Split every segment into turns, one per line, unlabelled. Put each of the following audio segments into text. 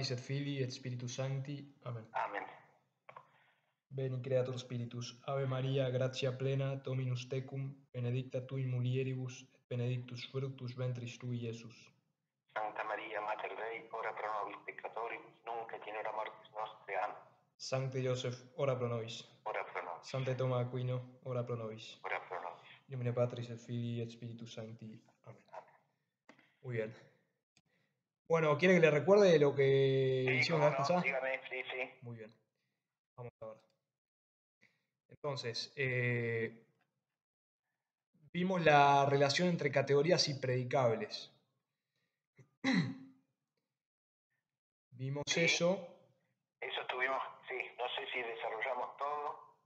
Patris et Filii et Spiritus Sancti. Amen.
Amen.
Beni creator spiritus, Ave Maria, gratia plena, Dominus tecum, benedicta tu in mulieribus, et benedictus fructus ventris tui, Iesus.
Santa Maria, Mater Dei, ora pro nobis peccatoribus, nunc et in hora mortis nostre, amen.
Sancte Joseph, ora pro nobis.
Ora pro nobis.
Sancte Toma Aquino, ora pro nobis.
Ora pro nobis.
In nomine Patris et Filii et Spiritus Sancti. Amen.
amen.
Muy bien. Bueno, ¿quiere que le recuerde lo que
Sí,
hicimos la vez pasada?
dígame, sí, sí.
Muy bien. Vamos a ver. Entonces, eh, vimos la relación entre categorías y predicables. Vimos
Sí.
eso.
Eso tuvimos, sí, no sé si desarrollamos todo.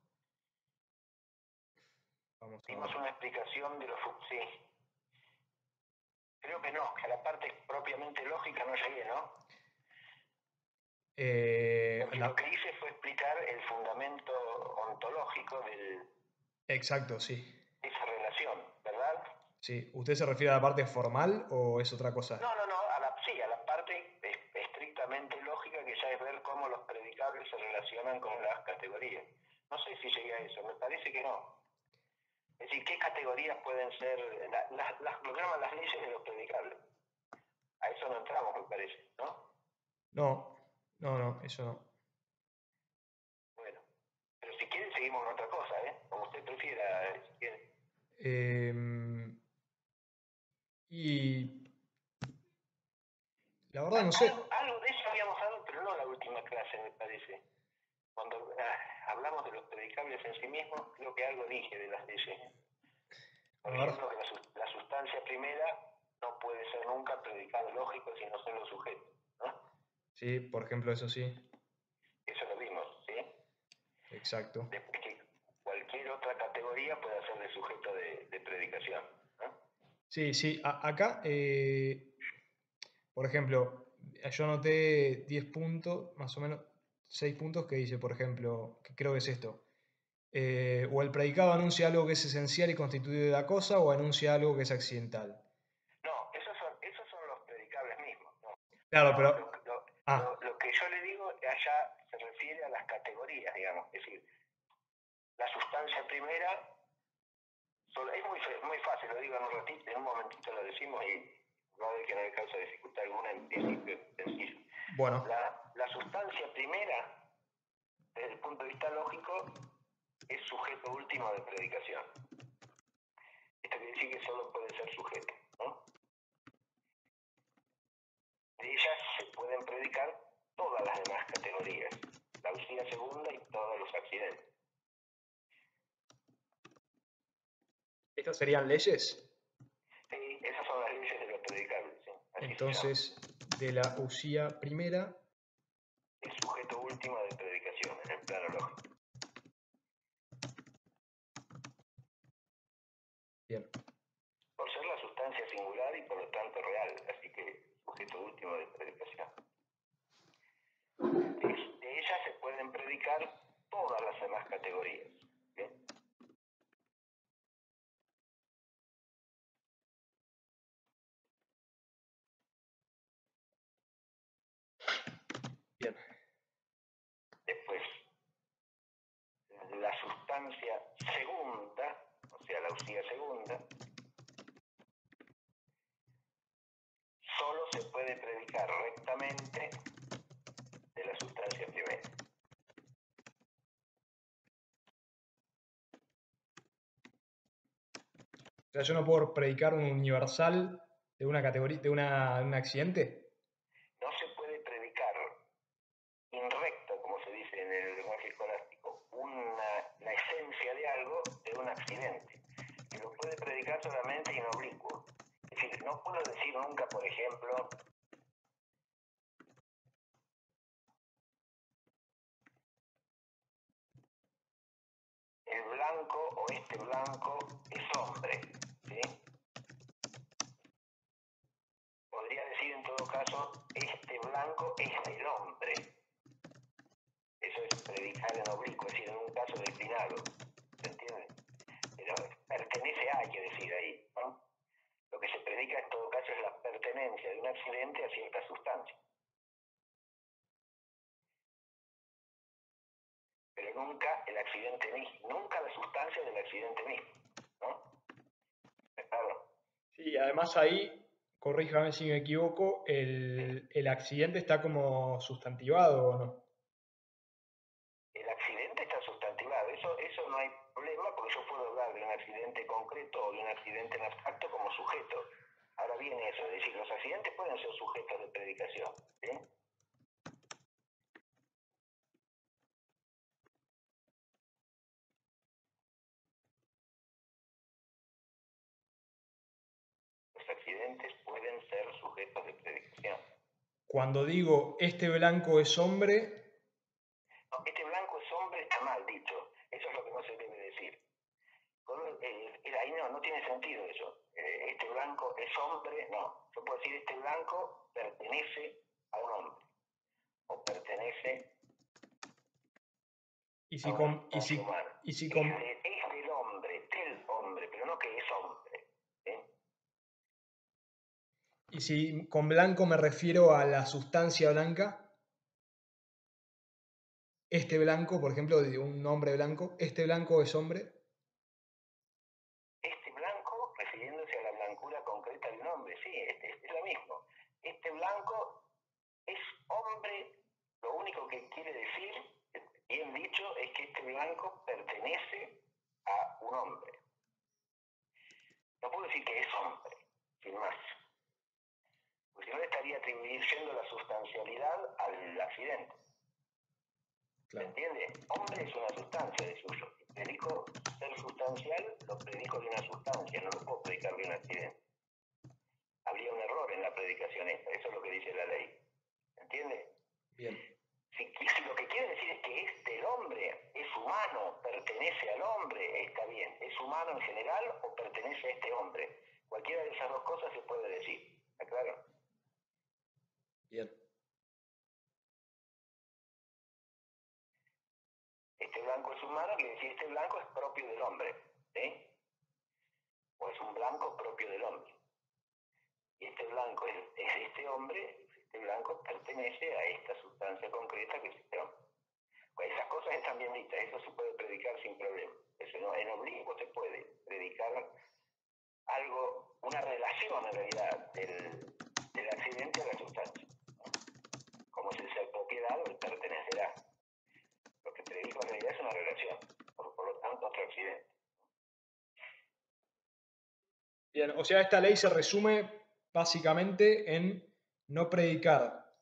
Vamos a
Dimos una explicación de los... Sí. Creo que no, que a la parte propiamente lógica no llegué, ¿no?
Eh, la-
lo que hice fue explicar el fundamento ontológico de
exacto, sí.
esa relación, ¿verdad?
Sí. ¿Usted se refiere a la parte formal o es otra cosa?
No, no, no, a la, sí, a la parte es- estrictamente lógica que ya es ver cómo los predicables se relacionan con las categorías. No sé si llegué a eso, me parece que no. Es decir, ¿qué categorías pueden ser? la- las- las- las leyes de los predicables. A eso no entramos, me parece, ¿no?
No, no, no, eso no.
Bueno, pero si quieren seguimos con otra cosa, ¿eh? Como usted prefiera, eh, si quiere.
Em, y la verdad no sé.
Algo, algo de eso habíamos dado, pero no en la última clase, me parece. Cuando ah, hablamos de los predicables en sí mismos, creo que algo dije de las leyes. Por ejemplo, que la, sus- la sustancia primera no puede ser nunca predicado lógico si no son los sujetos. ¿no?
Sí, por ejemplo, eso sí.
Eso lo vimos, ¿sí?
Exacto.
Después que cualquier otra categoría puede ser de sujeto de, de predicación. ¿no?
Sí, sí. a- acá, eh, por ejemplo, yo anoté 10 puntos, más o menos 6 puntos que dice, por ejemplo, que creo que es esto. Eh, o el predicado anuncia algo que es esencial y constituido de la cosa, o anuncia algo que es accidental.
No, esos son, esos son los predicables mismos. ¿no?
Claro,
No,
pero.
lo, lo-
Ah.
lo- lo que yo le digo allá se refiere a las categorías, digamos. Es decir, la sustancia primera es muy, muy fácil, lo digo en un ratito, en un momentito lo decimos y a ver que no le causa dificultad alguna en principio sencillo.
Bueno,
La, la sustancia primera, desde el punto de vista lógico, es sujeto último de predicación. Esto quiere decir que solo puede ser sujeto. ¿no? De ellas se pueden predicar todas las demás categorías, la usía segunda y todos los accidentes.
¿estas serían leyes?
Sí, esas son las leyes de los predicables. ¿sí?
Entonces, de la usía primera,
el sujeto último de predicación en el plano lógico.
bien.
por ser la sustancia singular y por lo tanto real, así que sujeto último de predicación. De, de ella se pueden predicar todas las demás categorías. Sea,
yo no puedo predicar un universal de una categoría, de una, un accidente.
No se puede predicar in recto, como se dice en el lenguaje escolástico, una, la esencia de algo de un accidente. Que lo puede predicar solamente in oblicuo. Es decir, no puedo decir nunca, por ejemplo, el blanco o este blanco es hombre. caso, este blanco es el hombre. Eso es predicar en oblicuo, es decir, en un caso declinado. ¿Se entiende? Pero pertenece a, hay que decir ahí. Lo que se predica en todo caso es la pertenencia de un accidente a cierta sustancia. Pero nunca el accidente mismo, nunca la sustancia del accidente mismo, ¿no?
Sí, además ahí corríjame si me equivoco, el, el accidente está como sustantivado o no.
El accidente está sustantivado, eso, eso no hay problema porque yo puedo hablar de un accidente concreto o de un accidente en abstracto como sujeto. Ahora viene eso, es decir, los accidentes pueden ser sujetos de predicación. ¿sí? Accidentes ser sujetos de predicación.
Cuando digo este blanco es hombre,
No, este blanco es hombre está mal dicho. Eso es lo que no se debe decir. Eh, eh, ahí no, no tiene sentido eso. Eh, este blanco es hombre, no. Yo puedo decir este blanco pertenece a un hombre. O pertenece
y
a
si,
un
con, y si, y si
Es,
con-
de- es del hombre, del hombre, pero no que es hombre.
Y si con blanco me refiero a la sustancia blanca, este blanco, por ejemplo, de un hombre blanco, este blanco es hombre,
Este blanco, refiriéndose a la blancura concreta de un hombre, sí, este es lo mismo. Este blanco es hombre, lo único que quiere decir, bien dicho, es que este blanco pertenece a un hombre. No puedo decir que es hombre, sin más. Porque si no le estaría atribuyendo la sustancialidad al accidente. ¿Se
claro.
entiende? Hombre es una sustancia de suyo. Si predico ser sustancial, lo predico de una sustancia, no lo puedo predicar de un accidente. Habría un error en la predicación esta, eso es lo que dice la ley. ¿Se entiende?
Bien,
Si, si lo que quiere decir es que es del hombre, es humano, pertenece al hombre, está bien. ¿Es humano en general o pertenece a este hombre? Cualquiera de esas dos cosas se puede decir. ¿Está claro?
Bien,
Este blanco es humano, quiere decir este blanco es propio del hombre. ¿sí? O es un blanco propio del hombre. Y este blanco es, es este hombre, este blanco pertenece a esta sustancia concreta que es este hombre. Pues esas cosas están bien dichas, eso se puede predicar sin problema. Eso no, en oblicuo se puede predicar algo, una relación en realidad del, del accidente a la sustancia. Como es el ser propiedad o el pertenecerá. Lo que predico en realidad es una relación, por, por lo tanto otro accidente.
bien. O sea, esta ley se resume básicamente en no predicar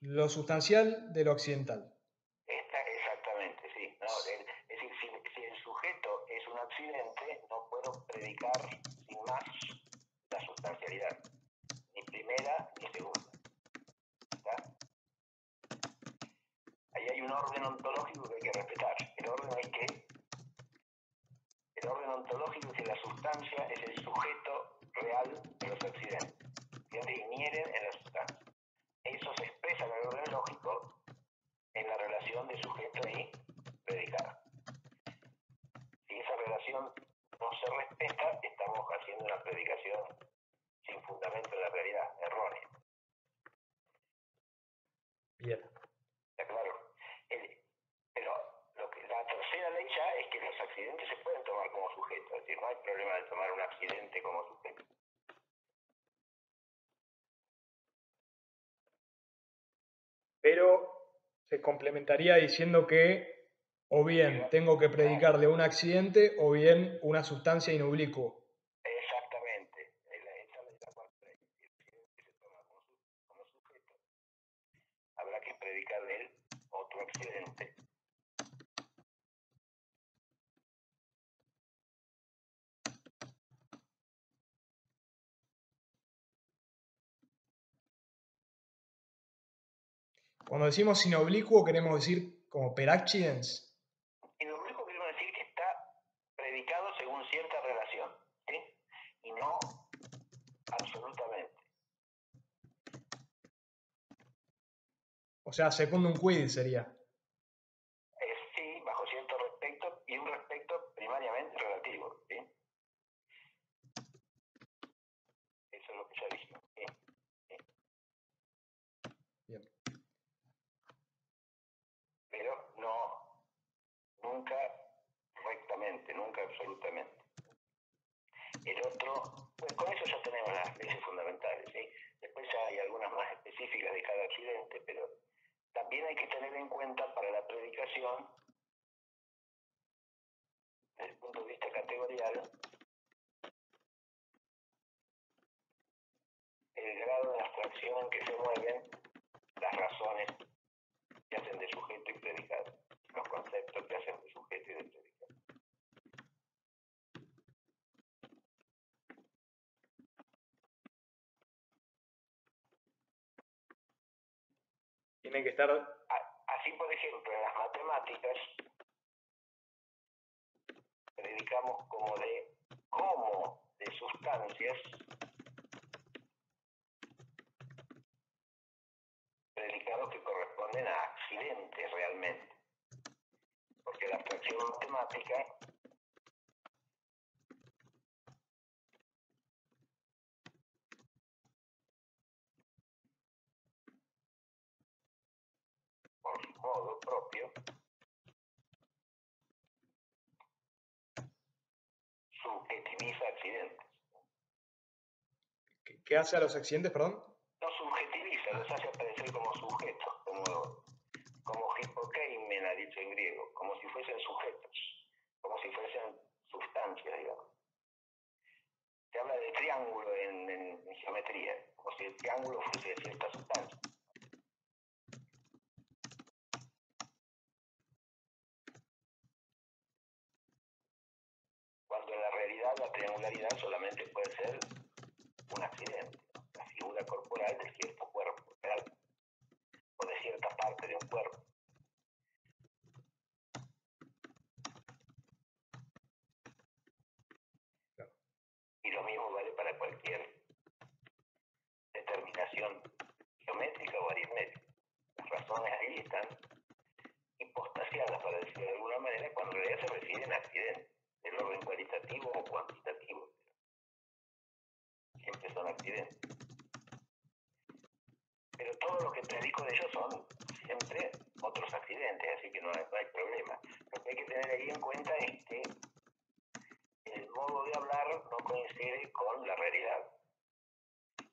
lo sustancial de lo accidental.
Esta, exactamente, sí. No, el- es decir, si, si el sujeto es un accidente, no puedo predicar sin más la sustancialidad, ni primera ni segunda. Ahí hay un orden ontológico que hay que respetar. El orden es que el orden ontológico es que la sustancia es el sujeto real de los accidentes, que inhieren en la sustancia. Eso se expresa en el orden lógico en la relación de sujeto y predicado. Si esa relación no se respeta, estamos haciendo una predicación sin fundamento en la realidad, errónea.
Bien,
¿Está claro? El- pero lo que, la tercera ley ya es que los accidentes se pueden tomar como sujeto, es decir, no hay problema de tomar un accidente como sujeto.
pero se complementaría diciendo que o bien tengo que predicar de un accidente o bien una sustancia inoblicuo.
Exactamente. Esa es la cuarta ley. El accidente se toma como, su- como sujeto. Habrá que predicar de él otro accidente.
Cuando decimos inoblicuo queremos decir como per accidens.
En oblicuo queremos decir que está predicado según cierta relación, ¿sí? Y no absolutamente.
O sea, secundum quid sería.
Es sí, bajo cierto respecto y un respecto primariamente relativo, ¿sí? Eso es lo que ya dijimos, ¿sí?
Bien.
Pero no, nunca absolutamente. El otro, pues con eso ya tenemos las leyes fundamentales, ¿sí? Después hay algunas más específicas de cada accidente, pero también hay que tener en cuenta para la predicación, desde el punto de vista categorial, el grado de abstracción en que se mueven las razones que hacen de sujeto y predicado, los conceptos que hacen de sujeto y de predicado.
Tienen que estar...
Así, por ejemplo, en las matemáticas predicamos como de cómo de sustancias predicados que corresponden a accidentes realmente. Porque la abstracción matemática por su modo propio subjetiviza accidentes.
¿Qué- ¿Qué hace a los accidentes, perdón?
No subjetiviza, los hace aparecer como sujetos, como, como hipokeimen ha dicho en griego, como si fuesen sujetos, como si fuesen sustancias, digamos. Se habla de triángulo en geometría, como si el triángulo fuese cierta sustancia. Cuando en la realidad la triangularidad solamente puede ser un accidente, ¿no? la figura corporal de cierto cuerpo real o de cierta parte de un cuerpo.
Claro.
Y lo mismo vale para cualquier determinación geométrica o aritmética. Las razones ahí están hipostasiadas, para decirlo de alguna manera, cuando en realidad se refieren a accidentes, del orden cualitativo o cuantitativo. Siempre son accidentes. Pero todo lo que predico de ellos son siempre otros accidentes, así que no hay, no hay problema. Lo que hay que tener ahí en cuenta es que el modo de hablar no coincide con la realidad.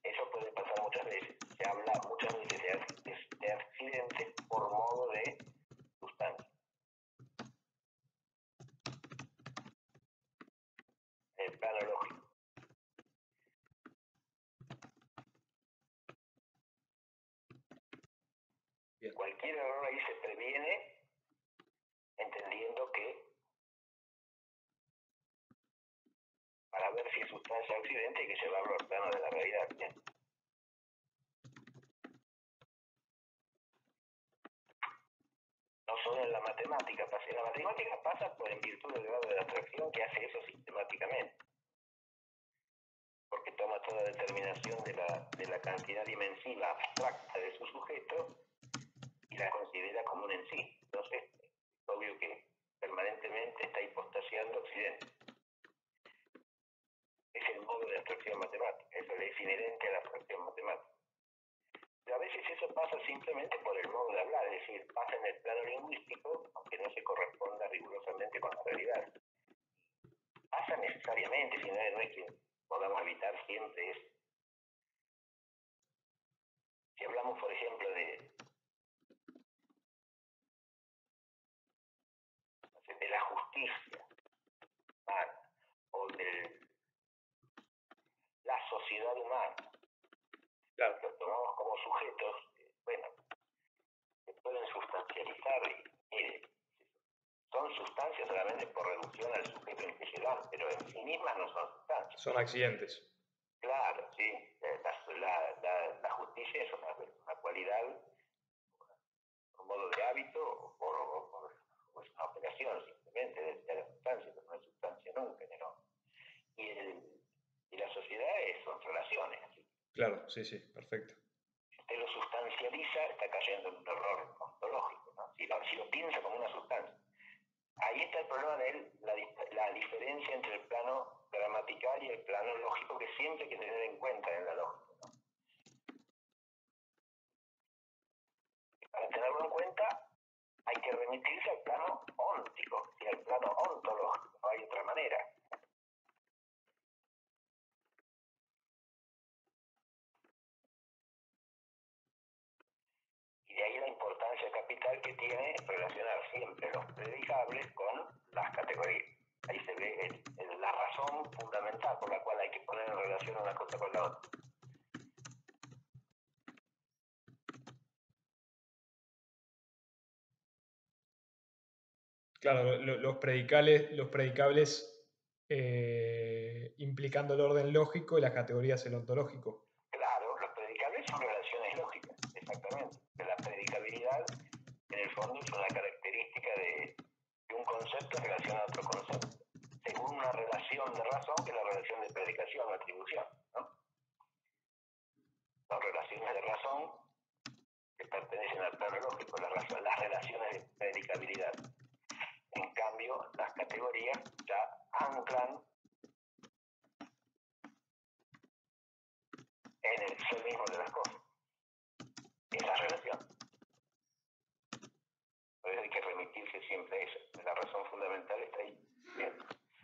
Eso puede pasar muchas veces. Se habla muchas veces de, ac- de- de accidentes por modo de sustancia. En el plano lógico. Cualquier error ahí se previene entendiendo que para ver si es sustancia accidente hay que llevarlo al plano de la realidad. No solo en la matemática pasa. En la matemática pasa por en virtud del grado de abstracción que hace eso sistemáticamente. Porque toma toda determinación de la, de la cantidad dimensiva abstracta de su sujeto y la considera como un en sí. Entonces, es obvio que permanentemente está hipostasiando accidentes. Es el modo de abstracción matemática, eso es inherente a la abstracción matemática. Pero a veces eso pasa simplemente por el modo de hablar, es decir, pasa en el plano lingüístico, aunque no se corresponda rigurosamente con la realidad. Pasa necesariamente, si no, es que podamos evitar siempre eso. Si hablamos, por ejemplo, de, justicia humana o de la sociedad humana,
Claro.
los tomamos como sujetos, eh, bueno, se pueden sustancializar y, mire, son sustancias solamente por reducción al sujeto en que se dan, pero en sí mismas no son sustancias.
Son accidentes.
Claro, sí, la, la, la, la justicia es una, una cualidad, un modo de hábito o, por, o, por- o es una operación simplemente de, de la sustancia, pero no es sustancia nunca, ¿no? Y, el, y la sociedad es, son relaciones,
Claro, sí, sí, perfecto.
si usted lo sustancializa, está cayendo en un error ontológico, ¿no? Si lo, si lo piensa como una sustancia. Ahí está el problema de él, la, la diferencia entre el plano gramatical y el plano lógico que siempre hay que tener en cuenta en la lógica. para tenerlo en cuenta, hay que remitirse al plano óntico el plano ontológico, no hay otra manera. Y de ahí la importancia capital que tiene relacionar siempre los predicables con las categorías. Ahí se ve el, la razón fundamental por la cual hay que poner en relación una cosa con la otra.
Claro, los predicales, los predicables eh, implicando el orden lógico y las categorías el ontológico.
Claro, los predicables son relaciones lógicas, exactamente. La predicabilidad, en el fondo, es una característica de, un concepto en relación a otro concepto, según una relación de razón que es la relación de predicación o atribución. ¿no? Las relaciones de razón que pertenecen al plano lógico, las relaciones de predicabilidad. En cambio, las categorías ya anclan en el ser mismo de las cosas. Esa relación. Eso hay que remitirse siempre a eso. La razón fundamental está ahí.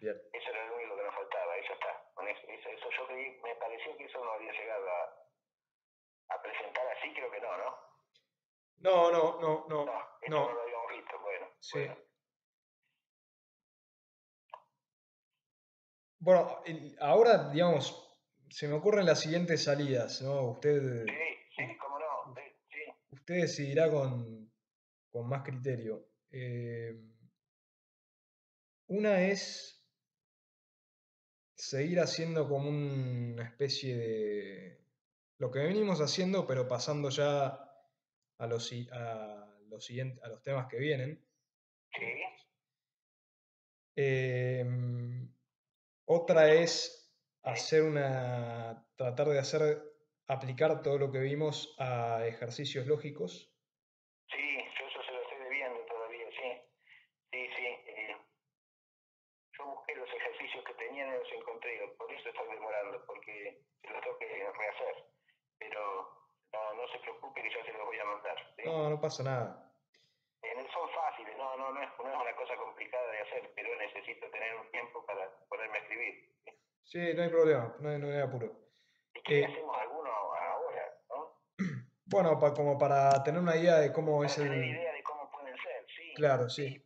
Bien. Eso era lo único que nos faltaba, eso está. Con eso, eso, yo creí, me pareció que eso no había llegado a, a presentar así, creo que no, ¿no?
No, no, no, no.
No, esto no, lo habíamos visto, bueno.
Sí. Bueno, ahora, digamos, se me ocurren las siguientes salidas, ¿no?
Usted. Sí, sí, cómo no. Sí.
Usted decidirá con, más criterio. Eh, una es seguir haciendo como una especie de. lo que venimos haciendo, pero pasando ya a los, a los, siguientes, a los temas que vienen.
Sí.
Eh, otra es hacer una. tratar de hacer. aplicar todo lo que vimos a ejercicios lógicos.
Sí, yo eso se lo estoy debiendo todavía, sí. Sí, sí. Eh, yo busqué los ejercicios que tenían y los encontré, por eso estoy demorando, porque los tengo que rehacer. Pero no, no se preocupe que yo se los voy a mandar.
No, no pasa nada.
Eh, son fáciles, no, no, no es, no es una cosa complicada de hacer, pero necesito tener un tiempo para ponerme a escribir.
Sí, no hay problema, no hay, no hay apuro.
¿Y qué eh, hacemos alguno ahora? ¿no?
Bueno, como para tener una idea de cómo
para
es
tener el... idea de cómo pueden ser, sí.
Claro, sí.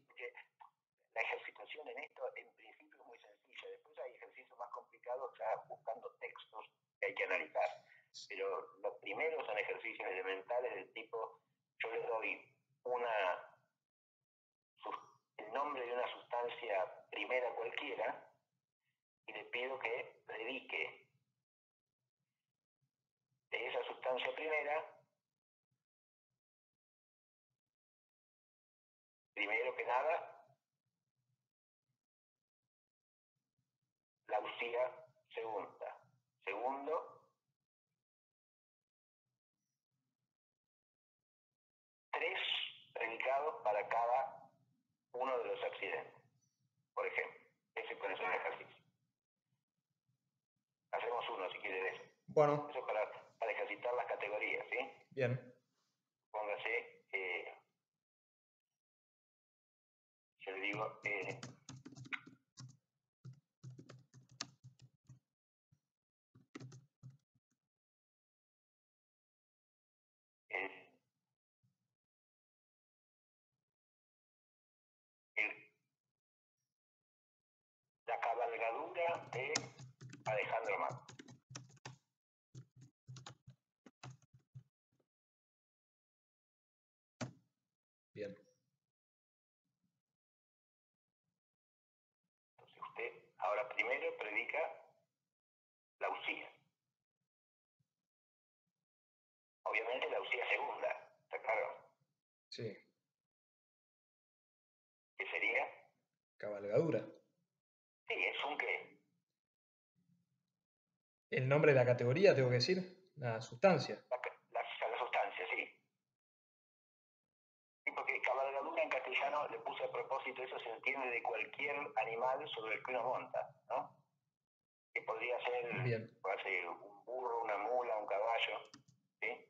la ejercitación en esto, en principio, es muy sencilla. Después hay ejercicios más complicados, ya buscando textos que hay que analizar. Pero los primeros son ejercicios elementales del tipo, yo le doy una, el nombre de una sustancia primera cualquiera y le pido que predique de esa sustancia primera, primero que nada, la usía segunda. Segundo, tres predicados para cada uno de los accidentes. Por ejemplo, ese puede ser un ejercicio. Hacemos uno si quiere de eso.
Bueno.
Eso para, para ejercitar las categorías, ¿sí?
Bien.
Póngase, eh, yo le digo, eh, cabalgadura de Alejandro Magno.
Bien.
Entonces usted ahora primero predica la usía. Obviamente la usía segunda, ¿está claro?
Sí.
¿Qué sería?
Cabalgadura.
Sí, es un qué.
El nombre de la categoría, tengo que decir, la sustancia.
La, la, sustancia, sí. Sí, porque cabalgadura en castellano le puse a propósito, eso se entiende de cualquier animal sobre el que uno monta, ¿no? Que podría ser un burro, una mula, un caballo, ¿sí?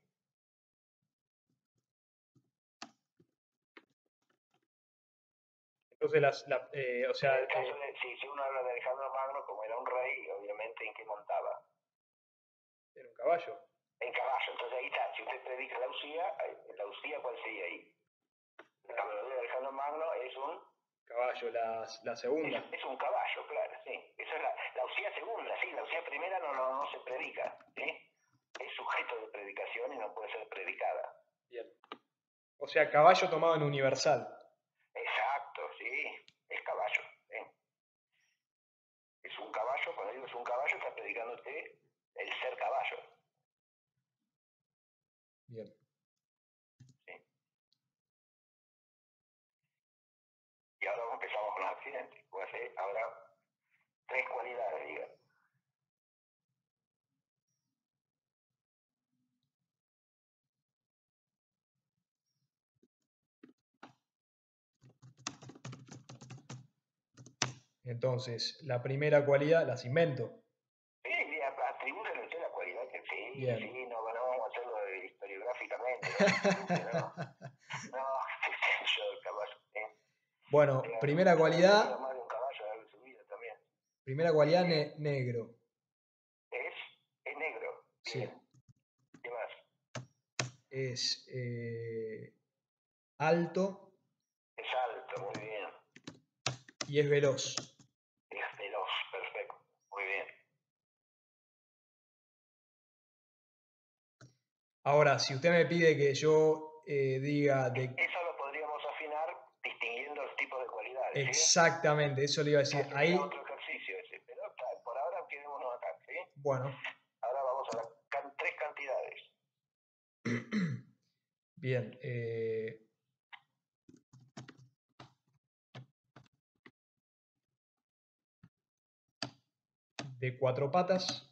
Entonces, las, la, eh, o sea...
En caso eh, de, si, si, uno habla de Alejandro Magno, como era un rey, obviamente, ¿en qué montaba?
En un caballo.
En caballo, entonces ahí está. Si usted predica la usía, ¿la usía cuál sería ahí? La caballería de Alejandro Magno es un
Caballo, la, la segunda.
Es, es, un caballo, claro, sí. Esa es la, la usía segunda, sí, la usía primera no, no, no se predica, ¿sí? Es sujeto de predicación y no puede ser predicada.
Bien. O sea, caballo tomado en universal.
Exacto, sí, es caballo. ¿sí? Es un caballo, cuando digo es un caballo, está predicándote el ser caballo.
Bien.
Sí. Y ahora empezamos con los accidentes. Voy a hacer ahora tres cualidades, diga.
Entonces, la primera cualidad las invento.
Sí, sí, atribúyale usted la cualidad que sí,
Bien.
sí, no, no vamos a hacerlo historiográficamente. No, no, no yo el caballo. ¿eh?
Bueno,
Diga,
primera
usted
cualidad,
más de un caballo de su vida también.
primera cualidad ne- negro.
Es, es negro.
Sí.
Bien. ¿Qué más?
Es eh, alto
Es alto, muy bien.
y es veloz.
Es veloz, perfecto. Muy bien.
Ahora, si usted me pide que yo eh, diga de
Eso lo podríamos afinar distinguiendo los tipos de cualidades. ¿sí?
exactamente, eso le iba a decir.
Sería
Ahí,
otro ejercicio ese. Pero por ahora quedémonos acá, ¿sí?
bueno,
Ahora vamos a las can- tres cantidades.
bien. eh, de cuatro patas,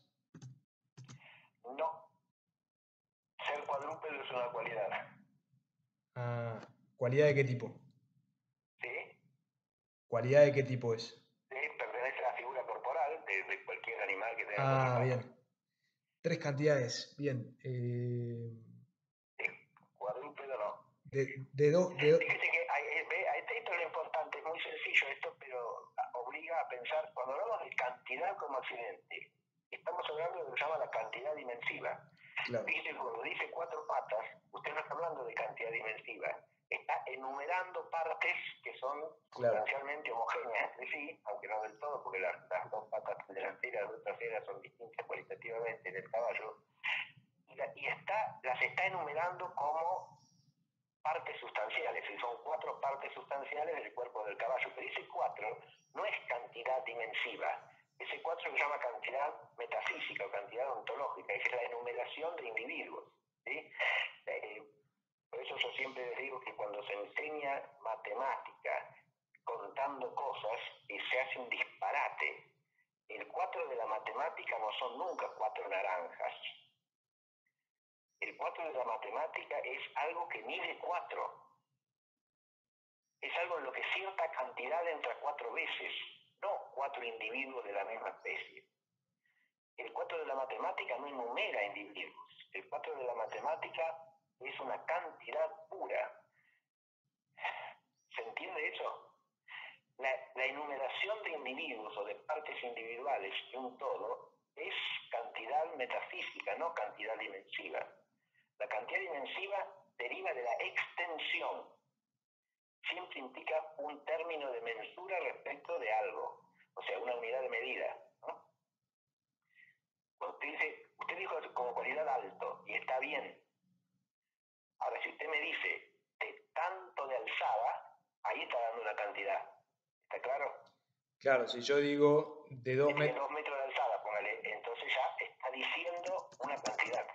No. Ser cuadrúpedo es una cualidad.
ah, ¿cualidad de qué tipo?
¿Sí?
¿Cualidad de qué tipo es?
Sí, pertenece a la figura corporal de, de cualquier animal que tenga
Ah, bien. Tres cantidades, bien. eh.
Cuadrúpedo no.
de, de dos, de do-
Fíjese que hay- eh, ve, hay- esto es lo importante, es muy sencillo esto, pero obliga a pensar, cuando hablamos de cantidad como accidente, estamos hablando de lo que se llama la cantidad dimensiva.
Claro,
Fíjese, cuando dice cuatro patas, usted no está hablando de cantidad dimensiva, está enumerando partes que son
Claro.
sustancialmente homogéneas entre sí, aunque no del todo, porque las, las dos patas delanteras y traseras son distintas cualitativamente en el caballo, y, la- y está, las está enumerando como partes sustanciales, y son cuatro partes sustanciales del cuerpo del caballo, pero ese cuatro no es cantidad dimensiva, ese cuatro se llama cantidad metafísica o cantidad ontológica, es la enumeración de individuos. Eh, por eso yo siempre les digo que cuando se enseña matemática contando cosas, eh, se hace un disparate. El cuatro de la matemática no son nunca cuatro naranjas. El cuatro de la matemática es algo que mide cuatro. Es algo en lo que cierta cantidad entra cuatro veces, no cuatro individuos de la misma especie. El cuatro de la matemática no enumera individuos. El cuatro de la matemática es una cantidad pura. ¿Se entiende eso? La, la enumeración de individuos o de partes individuales de un todo es cantidad metafísica, no cantidad dimensiva. La cantidad dimensiva deriva de la extensión. Siempre implica un término de mensura respecto de algo, o sea, una unidad de medida. ¿no? Cuando usted, dice, usted dijo como cualidad alto, y está bien. Ahora, si usted me dice de tanto de alzada, ahí está dando una cantidad. ¿Está claro?
claro, si yo digo de dos
tiene
metros,
dos metros de alzada, póngale, entonces ya está diciendo una cantidad.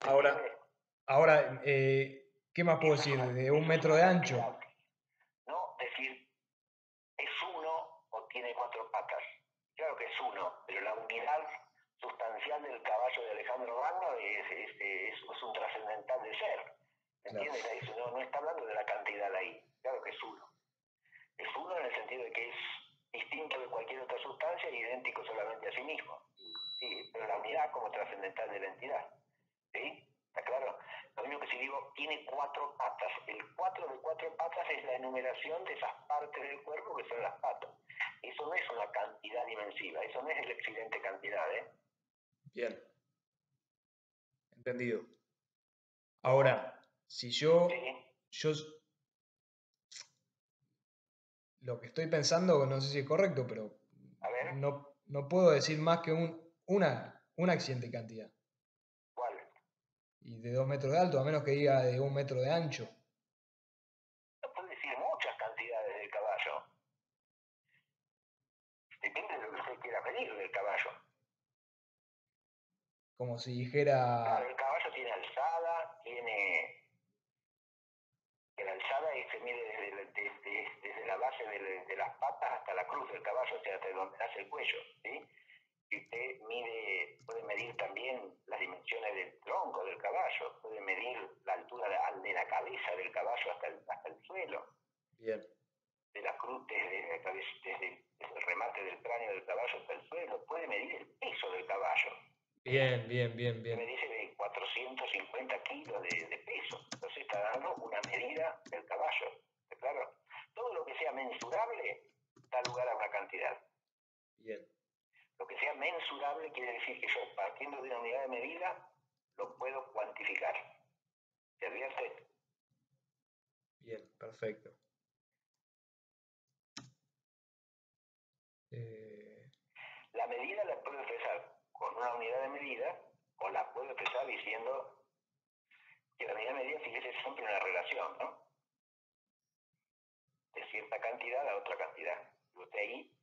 ahora, ahora, eh, ¿qué más puedo decir? De un metro de ancho.
No decir es uno o tiene cuatro patas. Claro que es uno, pero la unidad sustancial del caballo de Alejandro Magno es, es, es- es un trascendental de ser. ¿Entiendes? Ahí No, no está hablando de la cantidad ahí. Claro que es uno. Es uno en el sentido de que es distinto de cualquier otra sustancia y idéntico solamente a sí mismo. Sí, pero la unidad como trascendental de la entidad. ¿Sí? ¿Está claro? Lo mismo que si digo, tiene cuatro patas. El cuatro de cuatro patas es la enumeración de esas partes del cuerpo que son las patas. Eso no es una cantidad dimensiva, eso no es el accidente cantidad, ¿eh?
Bien. Entendido. Ahora, si yo
Sí,
yo lo que estoy pensando, no sé si es correcto, pero
A ver,
no, no puedo decir más que un, una, un accidente cantidad. Y de dos metros de alto, a menos que diga de un metro de ancho.
No puedo decir muchas cantidades del caballo. Depende de lo que usted quiera medir del caballo.
Como si dijera.
Claro, el caballo tiene alzada, tiene. La alzada es- se mide desde, la- desde- desde la base de, de las patas hasta la cruz del caballo, o sea, hasta donde nace el cuello. ¿sí? Usted mide, puede medir también las dimensiones del tronco del caballo, puede medir la altura de, la cabeza del caballo hasta el, hasta el suelo.
Bien.
de la cruz desde, la cabeza- desde- desde el remate del cráneo del caballo hasta el suelo, puede medir el peso del caballo,
Bien, bien, bien,
que me
bien.
dice de 450 kilos de, de peso, entonces está dando una medida del caballo, ¿está claro? Todo lo que sea mensurable da lugar a una cantidad.
Bien.
Lo que sea mensurable quiere decir que yo, partiendo de una unidad de medida, lo puedo cuantificar. ¿Se advierte?
Bien, perfecto. Eh,
La medida la puedo expresar con una unidad de medida o la puedo expresar diciendo que la unidad de medida, fíjese, es siempre una relación, ¿no? De cierta cantidad a otra cantidad. Y usted ahí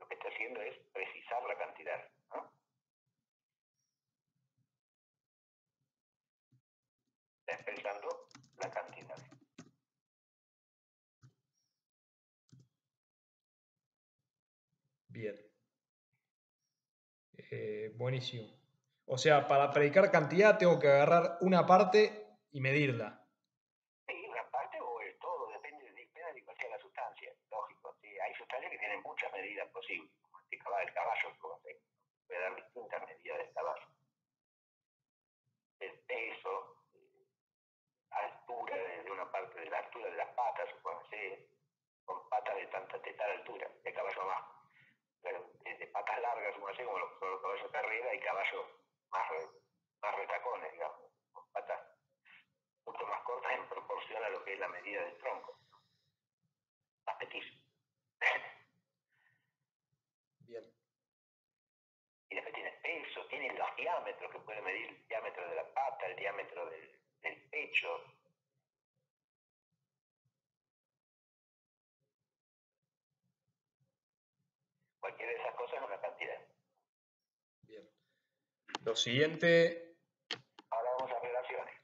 lo que está haciendo es precisar la cantidad. Está expresando la cantidad.
bien. Eh, buenísimo. O sea, para predicar cantidad tengo que agarrar una parte y medirla.
Sí, una parte o el todo, depende, depende de cuál sea la sustancia, lógico. Sí, hay sustancias que tienen como este caballo, el caballo, como se puede dar distintas medidas del caballo. El peso, eh, altura de, de una parte de la altura de las patas, supóngase, con patas de tanta de tal altura, el caballo más, pero de, de patas largas, supóngase, como los, los caballos de carrera, y caballos más, más retacones, digamos, con patas mucho más cortas en proporción a lo que es la medida del tronco. Más petizo.
Bien.
Y después tiene peso, tiene los diámetros que puede medir el diámetro de la pata, el diámetro del, del pecho. Cualquiera de esas cosas es una cantidad.
Bien. Lo siguiente.
Ahora vamos a relaciones.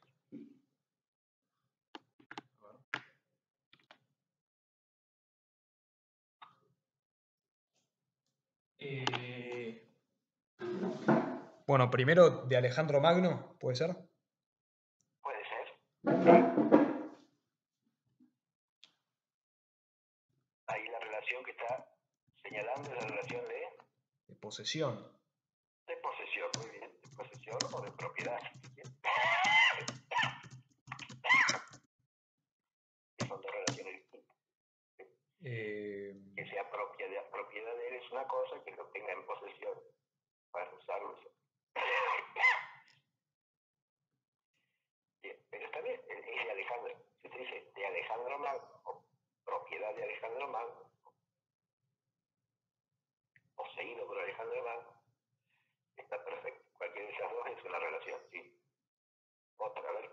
Eh, Bueno, primero de Alejandro Magno, ¿puede ser?
Puede ser. Ahí la relación que está señalando es la relación de,
De posesión.
de posesión, muy bien, de posesión o de propiedad. Son dos relaciones distintas.
Eh,
que sea propia de, propiedad de él es una cosa, que lo tenga en posesión para usarlo. es otra. Bien, pero está bien, es de Alejandro. Si usted dice de Alejandro Magno, o propiedad de Alejandro Magno, poseído por Alejandro Magno, está perfecto. Cualquiera de esas dos es una relación, sí. Otra, a ver.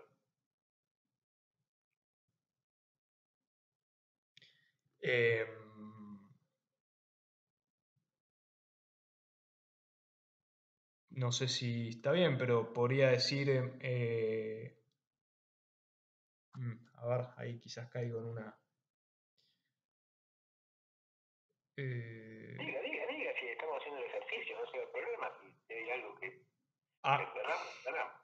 eh, no sé si está bien, pero podría decir. eh, eh, mm, a ver, ahí quizás caigo en una. Eh,
Diga, diga, diga, si estamos haciendo el ejercicio, no sea problema. Si hay algo que, que
ah,
ganamos, ganamos.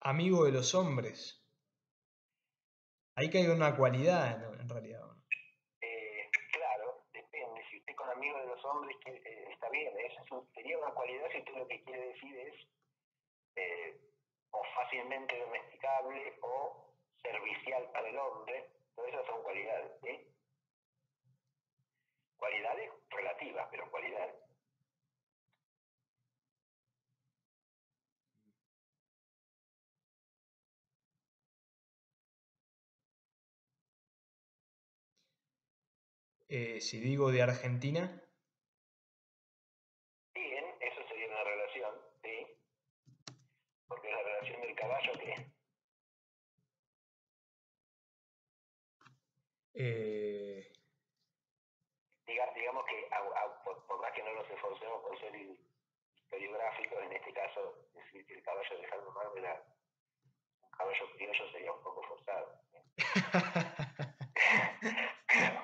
amigo de los hombres. Ahí caigo en una cualidad, ¿no? en realidad.
Eh, claro, depende. Si usted con amigos de los hombres que, eh, está bien, eso es un- sería una cualidad si usted lo que quiere decir es eh, o fácilmente domesticable o servicial para el hombre, todas esas son cualidades, ¿sí? Cualidades relativas, pero cualidades.
Eh, si digo de Argentina,
que
eh,
diga- digamos que a- a- por, por más que no nos esforcemos por ser hi- historiográficos, en este caso decir que el caballo de Magno era un caballo criollo sería un poco forzado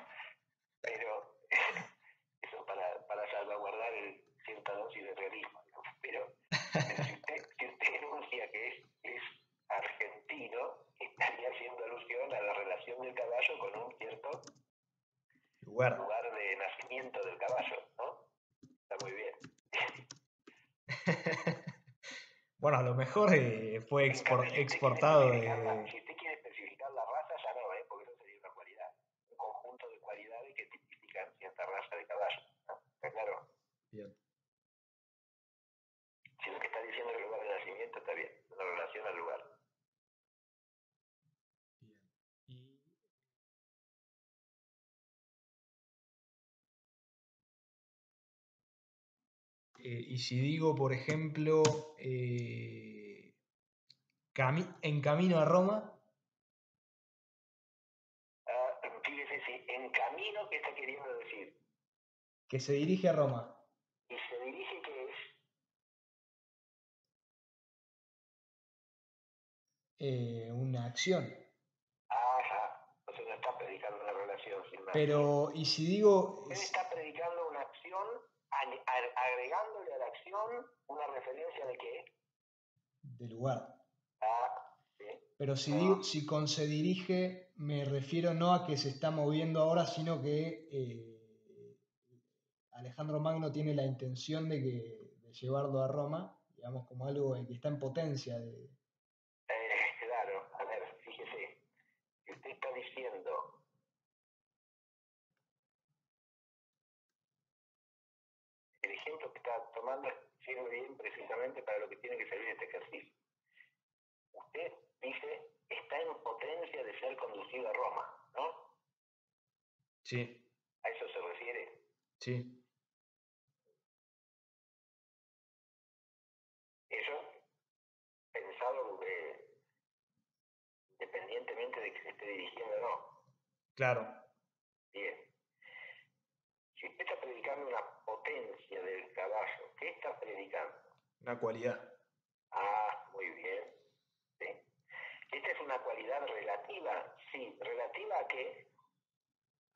eso para, para salvaguardar el, cierta dosis de realismo. digamos. Pero, pero si, usted, si usted enuncia que es, es argentino, estaría haciendo alusión a la relación del caballo con un cierto
lugar.
lugar de nacimiento del caballo, ¿no? Está muy bien.
Bueno, a lo mejor eh, fue expor- exportado de...
Si usted quiere especificar la raza, ya no, ¿eh? Porque eso sería una cualidad. Un conjunto de cualidades que tipifican cierta raza de caballo. ¿no? ¿Está claro?
Bien.
Si lo que está diciendo es el lugar de nacimiento, está bien. Una relación al lugar.
Y- Eh, y si digo, por ejemplo, eh, cami- en camino a Roma,
Ah, fíjese si en camino, ¿qué está queriendo decir?
que se dirige a Roma,
Y se dirige que es
eh, una acción.
Ajá. Entonces no está predicando una relación sin.
Pero, y si digo,
Él está predicando una acción, ag- ag- agregándole a la acción una referencia de qué?
de lugar.
Ah, sí.
Pero si digo, si con se dirige, me refiero no a que se está moviendo ahora, sino que eh, Alejandro Magno tiene la intención de, que, de llevarlo a Roma, digamos, como algo que está en potencia. De,
Eh, claro, a ver, fíjese. Si usted está diciendo que está tomando sirve bien precisamente para lo que tiene que servir este ejercicio. Usted dice, está en potencia de ser conducido a Roma, ¿no?
sí,
¿A eso se refiere?
sí,
Eso pensado eh, independientemente de que se esté dirigiendo o no.
claro,
Bien. Si usted está predicando una potencia del caballo, ¿qué está predicando?
una cualidad.
Ah, muy bien. ¿Sí? ¿Esta es una cualidad relativa? Sí, ¿relativa a qué?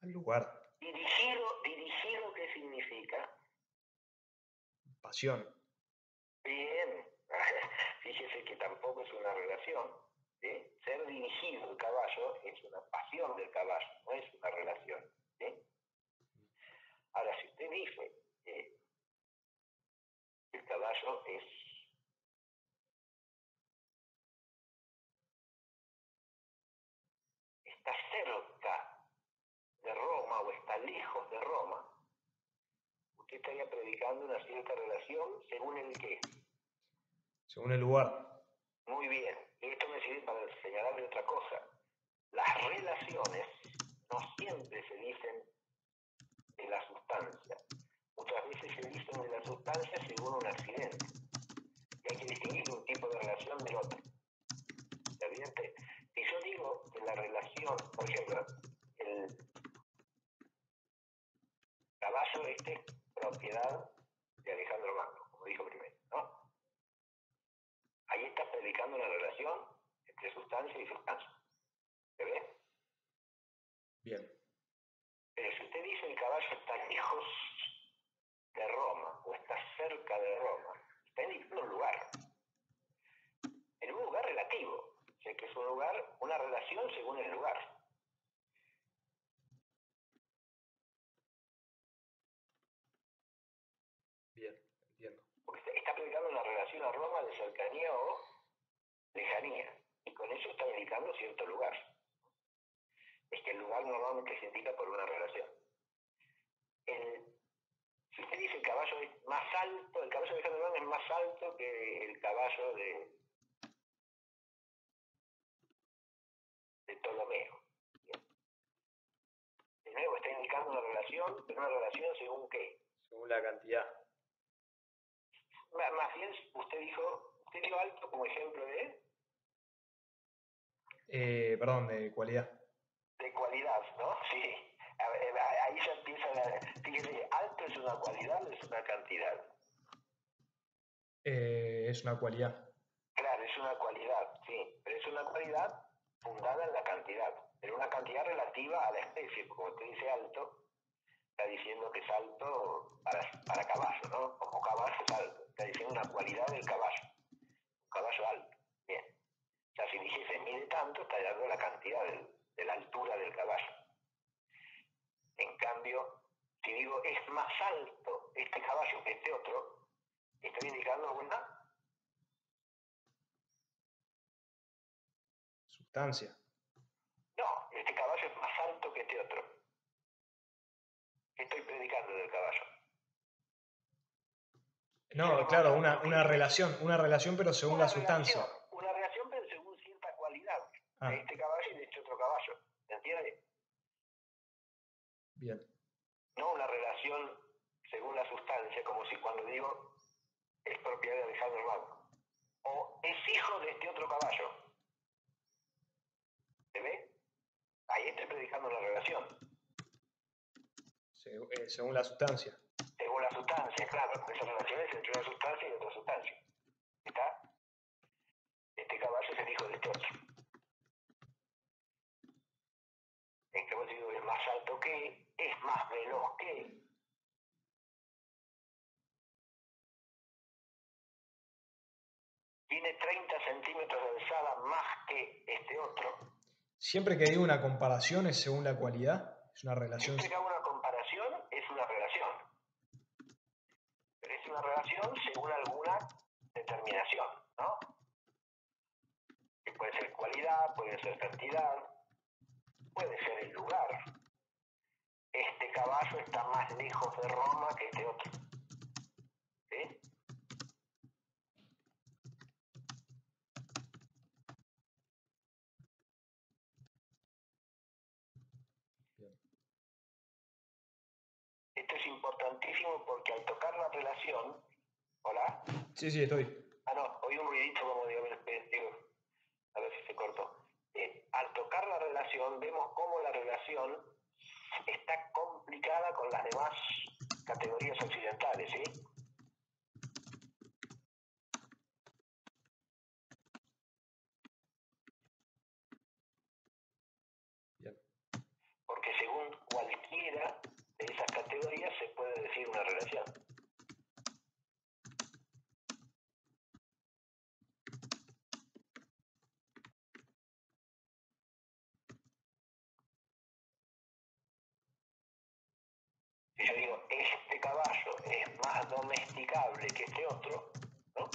al lugar,
Dirigido, dirigido, ¿qué significa?
pasión.
Bien. Fíjese que tampoco es una relación. ¿sí? Ser dirigido el caballo es una pasión del caballo, no es una relación. ¿sí? Ahora, si usted dice que el caballo es está cerca de Roma o está lejos de Roma, usted estaría predicando una cierta relación según el qué.
Según el lugar.
Muy bien, y esto me sirve para señalarle otra cosa. Las relaciones no siempre se dicen de la sustancia. Muchas veces se dicen de la sustancia según un accidente. Y hay que distinguir un tipo de relación del otro. ¿Se advierte? Si yo digo que la relación, por ejemplo, el caballo este es propiedad de Alejandro Magno, como dijo primero, ¿no? Ahí está predicando una relación entre sustancia y sustancia. ¿Se ve?
Bien.
Si usted dice el caballo está lejos de Roma o está cerca de Roma, está indicando un lugar. En un lugar relativo. O sea que es un lugar, una relación según el lugar.
Bien, entiendo.
Porque está- predicando una relación a Roma de cercanía o lejanía. Y con eso está indicando cierto lugar. Es que el lugar normalmente se indica por una relación. El- si usted dice el caballo es más alto, el caballo de Alejandro Magno es más alto que el caballo de, de Ptolomeo. Bien. De nuevo está indicando una relación, pero una relación según qué.
Según la cantidad.
Más bien, usted dijo, usted dio alto como ejemplo de...
Eh, perdón, de cualidad.
De cualidad, ¿no? Sí. ahí ya empieza la... Fíjese, alto es una cualidad o es una cantidad.
Eh, es una cualidad.
Claro, es una cualidad, sí, pero es una cualidad fundada en la cantidad, pero una cantidad relativa a la especie, porque como usted dice alto, está diciendo que es alto para, para caballo, ¿no? Como caballo es alto, está diciendo una cualidad del caballo, un caballo alto, bien. O sea, si dijese mide tanto, está dando la cantidad de la altura del caballo. En cambio, si digo es más alto este caballo que este otro, estoy indicando una
sustancia.
No, este caballo es más alto que este otro. Estoy predicando del caballo.
No, claro, una, una relación, una relación pero según la sustancia.
Una relación pero según cierta cualidad de ah. este caballo y de este otro
Bien.
No una relación según la sustancia, como si cuando digo es propiedad de Alejandro Magno. O es hijo de este otro caballo. ¿Se ve? Ahí estoy predicando la relación.
Eh, según la sustancia.
Según la sustancia, claro. Esa relación es entre una sustancia y otra sustancia. ¿Está? Este caballo es el hijo de este otro. Digo es más alto que, es más veloz que, tiene 30 centímetros de alzada más que este otro.
Siempre que digo una comparación es según la cualidad, es una relación.
Siempre que hago una comparación es una relación. Pero es una relación según alguna determinación, ¿no? Que puede ser cualidad, puede ser cantidad, puede ser el lugar. Este caballo está más lejos de Roma que este otro. ¿Sí? es importantísimo porque al tocar la relación, ¿hola?
Sí, sí, estoy.
Ah, no, oí un ruidito como digo, a ver si se cortó. Eh, al tocar la relación, vemos cómo la relación está complicada con las demás categorías occidentales, ¿sí? Porque según cualquiera de esas categorías se puede decir una relación. Si yo digo, este caballo es más domesticable que este otro, ¿no?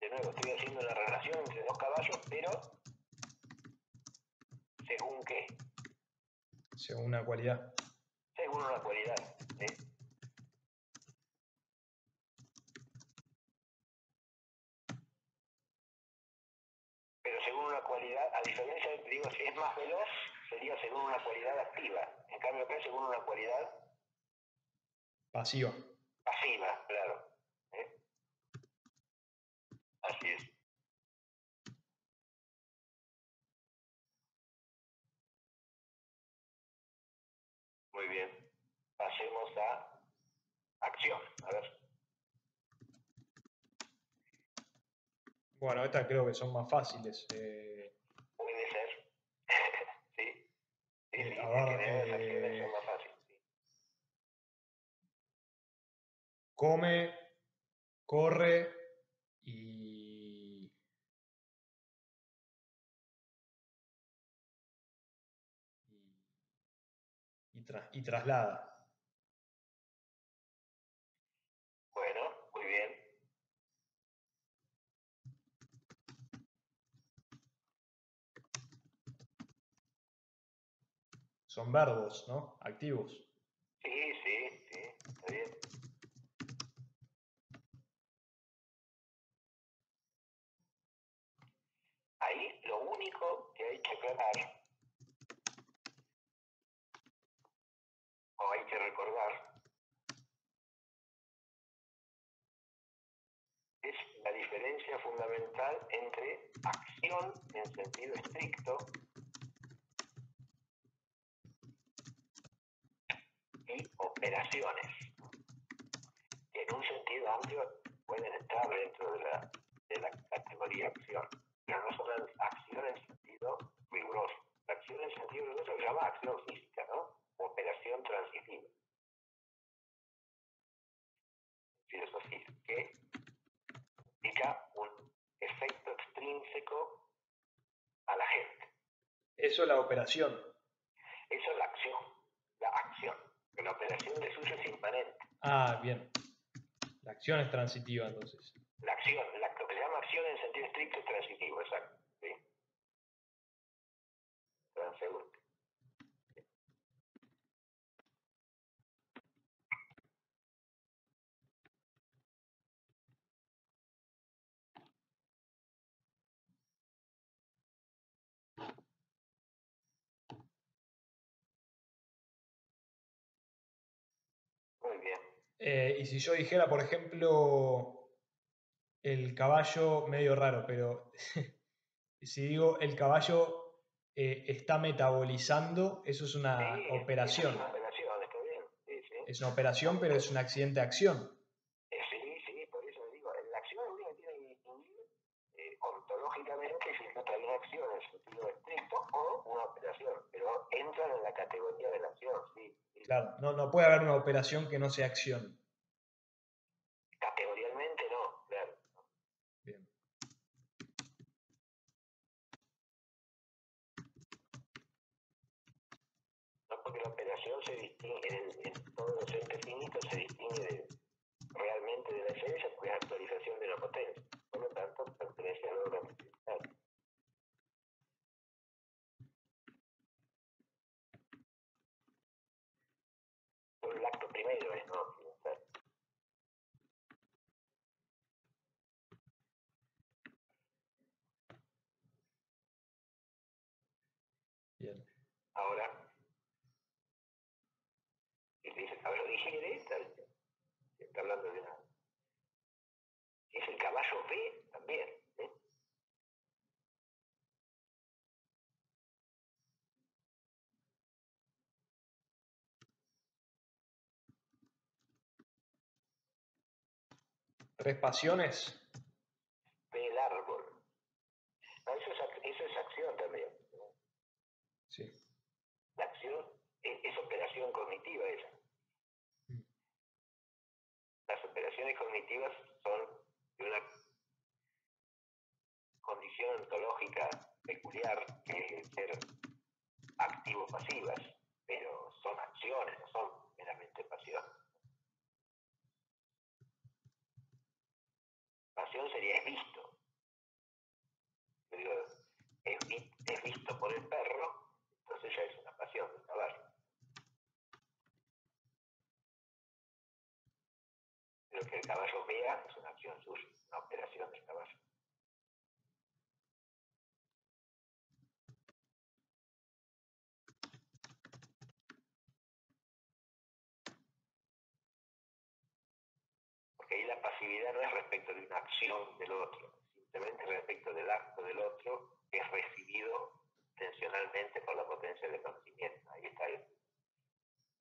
De nuevo, estoy haciendo la relación entre dos caballos, pero según qué?
Según una cualidad
según una cualidad. Pero según una cualidad, a diferencia de, digo, si es más veloz, sería según una cualidad activa. En cambio acá según una cualidad
pasiva.
Pasiva, claro. ¿eh? Así es. Muy bien. Pasemos a acción. A ver.
Bueno, estas creo que son más fáciles.
Eh... Puede ser. sí. Sí, sí.
A ver, eh...
son más fáciles. Sí.
Come, corre y y, traslada.
Bueno, muy bien.
Son verbos, ¿no? Activos.
Sí, sí, sí, está bien. Ahí lo único que hay que aclarar. Que recordar es la diferencia fundamental entre acción en sentido estricto y operaciones, que en un sentido amplio pueden estar dentro de la, de la categoría acción, pero no son acciones en sentido riguroso. La acción en sentido riguroso se llama acción física, ¿no? Operación transitiva. Filosofía, que implica un efecto extrínseco a la gente.
Eso es la operación.
Eso es la acción, la acción. La operación de suyo es immanente.
Ah, bien. La acción es transitiva entonces.
La acción, la, lo que se llama acción en sentido estricto es transitivo, exacto. ¿sí? Transeúnte. Muy bien.
Eh, y si yo dijera, por ejemplo, el caballo, medio raro, pero si digo el caballo eh, está metabolizando, eso es una
Sí,
operación.
Es una operación, está bien. Sí, sí.
Es una operación, pero es un accidente de acción.
Eh, sí, sí, por eso le digo, la acción es única que tiene que distinguir eh, ontológicamente si se trata de una acción en sentido estricto o una operación, pero entran en la categoría de la acción, sí.
Claro, no, no puede haber una operación que no sea acción.
Categorialmente no, claro.
Bien.
No porque la operación se distingue, en, en todos los entes finitos se distingue de- realmente de la esencia porque es actualización de la potencia. Por lo tanto, pertenece al orden principal. Por el acto primero es no occidental.
Bien.
Ahora, si te dice caballo digiere, está, está hablando de una. Si es el caballo B, también. ¿eh?
Tres pasiones.
Ve el árbol. No, eso, es, ac- eso es acción también.
Sí.
La acción es, es operación cognitiva esa.
Mm.
Las operaciones cognitivas son de una condición ontológica peculiar que es ser activo-pasivas, pero son acciones, no son meramente pasiones. Pasión sería es visto. Yo digo, es, vi- es visto por el perro, entonces ya es una pasión del caballo. Pero que el es una acción suya, una operación del caballo. Porque ahí la pasividad no es respecto de una acción del otro, simplemente respecto del acto del otro que es recibido intencionalmente por la potencia del conocimiento. Ahí está el-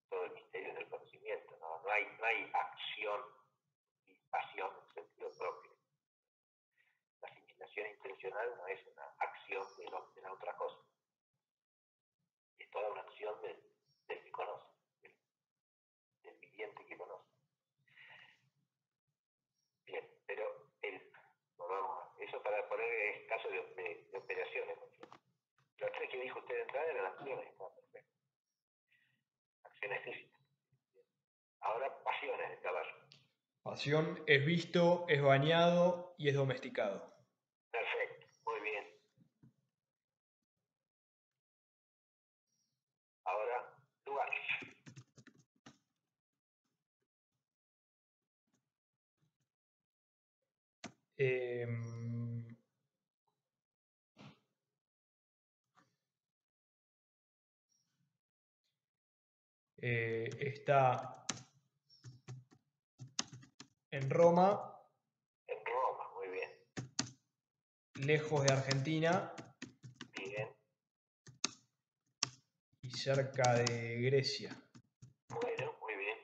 todo el misterio del conocimiento. No, hay, no hay acción pasión en sentido propio. La asimilación intencional no es una acción de, de la otra cosa. Es toda una acción del, del que conoce, del, del viviente que conoce. Bien, pero el, a- eso para poner el caso de, de- de operaciones. Los tres que dijo usted de entrada eran acciones, está perfecto. Acciones físicas. Ahora pasiones del caballo.
Pasión es visto, es bañado y es domesticado.
Perfecto, muy bien. Ahora, lugares.
Em, eh, está en Roma,
En Roma, muy bien.
lejos de Argentina
Bien.
y cerca de Grecia.
Bueno, muy bien.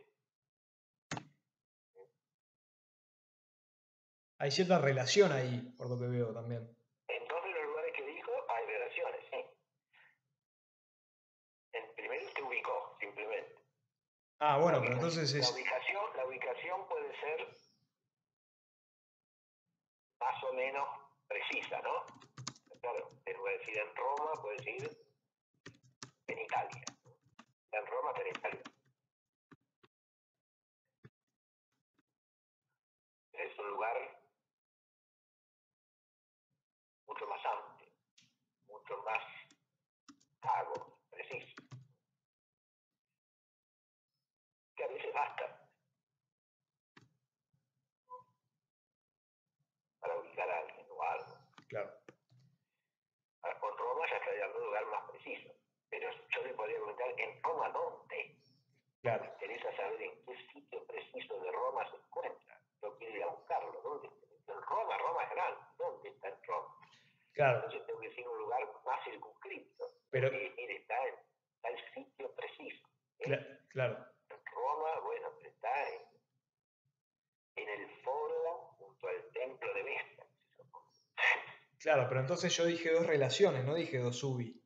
Hay cierta relación ahí, por lo que veo también.
En todos los lugares que dijo hay relaciones, sí. En primero te ubicó, simplemente.
Ah, bueno,
La
pero entonces
La
es...
ubicación, la ubicación puede ser más o menos precisa, ¿no? Claro, lugar de decir en Roma, puede decir en Italia. En Roma está en Italia. Es un lugar mucho más amplio, mucho más vago, preciso. Que a veces basta para ubicar a alguien o algo.
Claro,
Ahora, con Roma ya está hablando de un lugar más preciso. Pero yo le podría comentar en Roma dónde.
claro,
Me interesa saber en qué sitio preciso de Roma se encuentra. Yo quiero ir a buscarlo. ¿Dónde? En Roma, Roma es grande. ¿Dónde está en Roma?
claro.
Entonces tengo que decir un lugar más circunscrito.
Pero,
Eh, mire, está en tal sitio preciso. ¿eh?
cla- claro,
En Roma, bueno, pero está en, en el foro junto al templo de Vesta.
Claro, pero entonces yo dije dos relaciones, no dije dos ubi.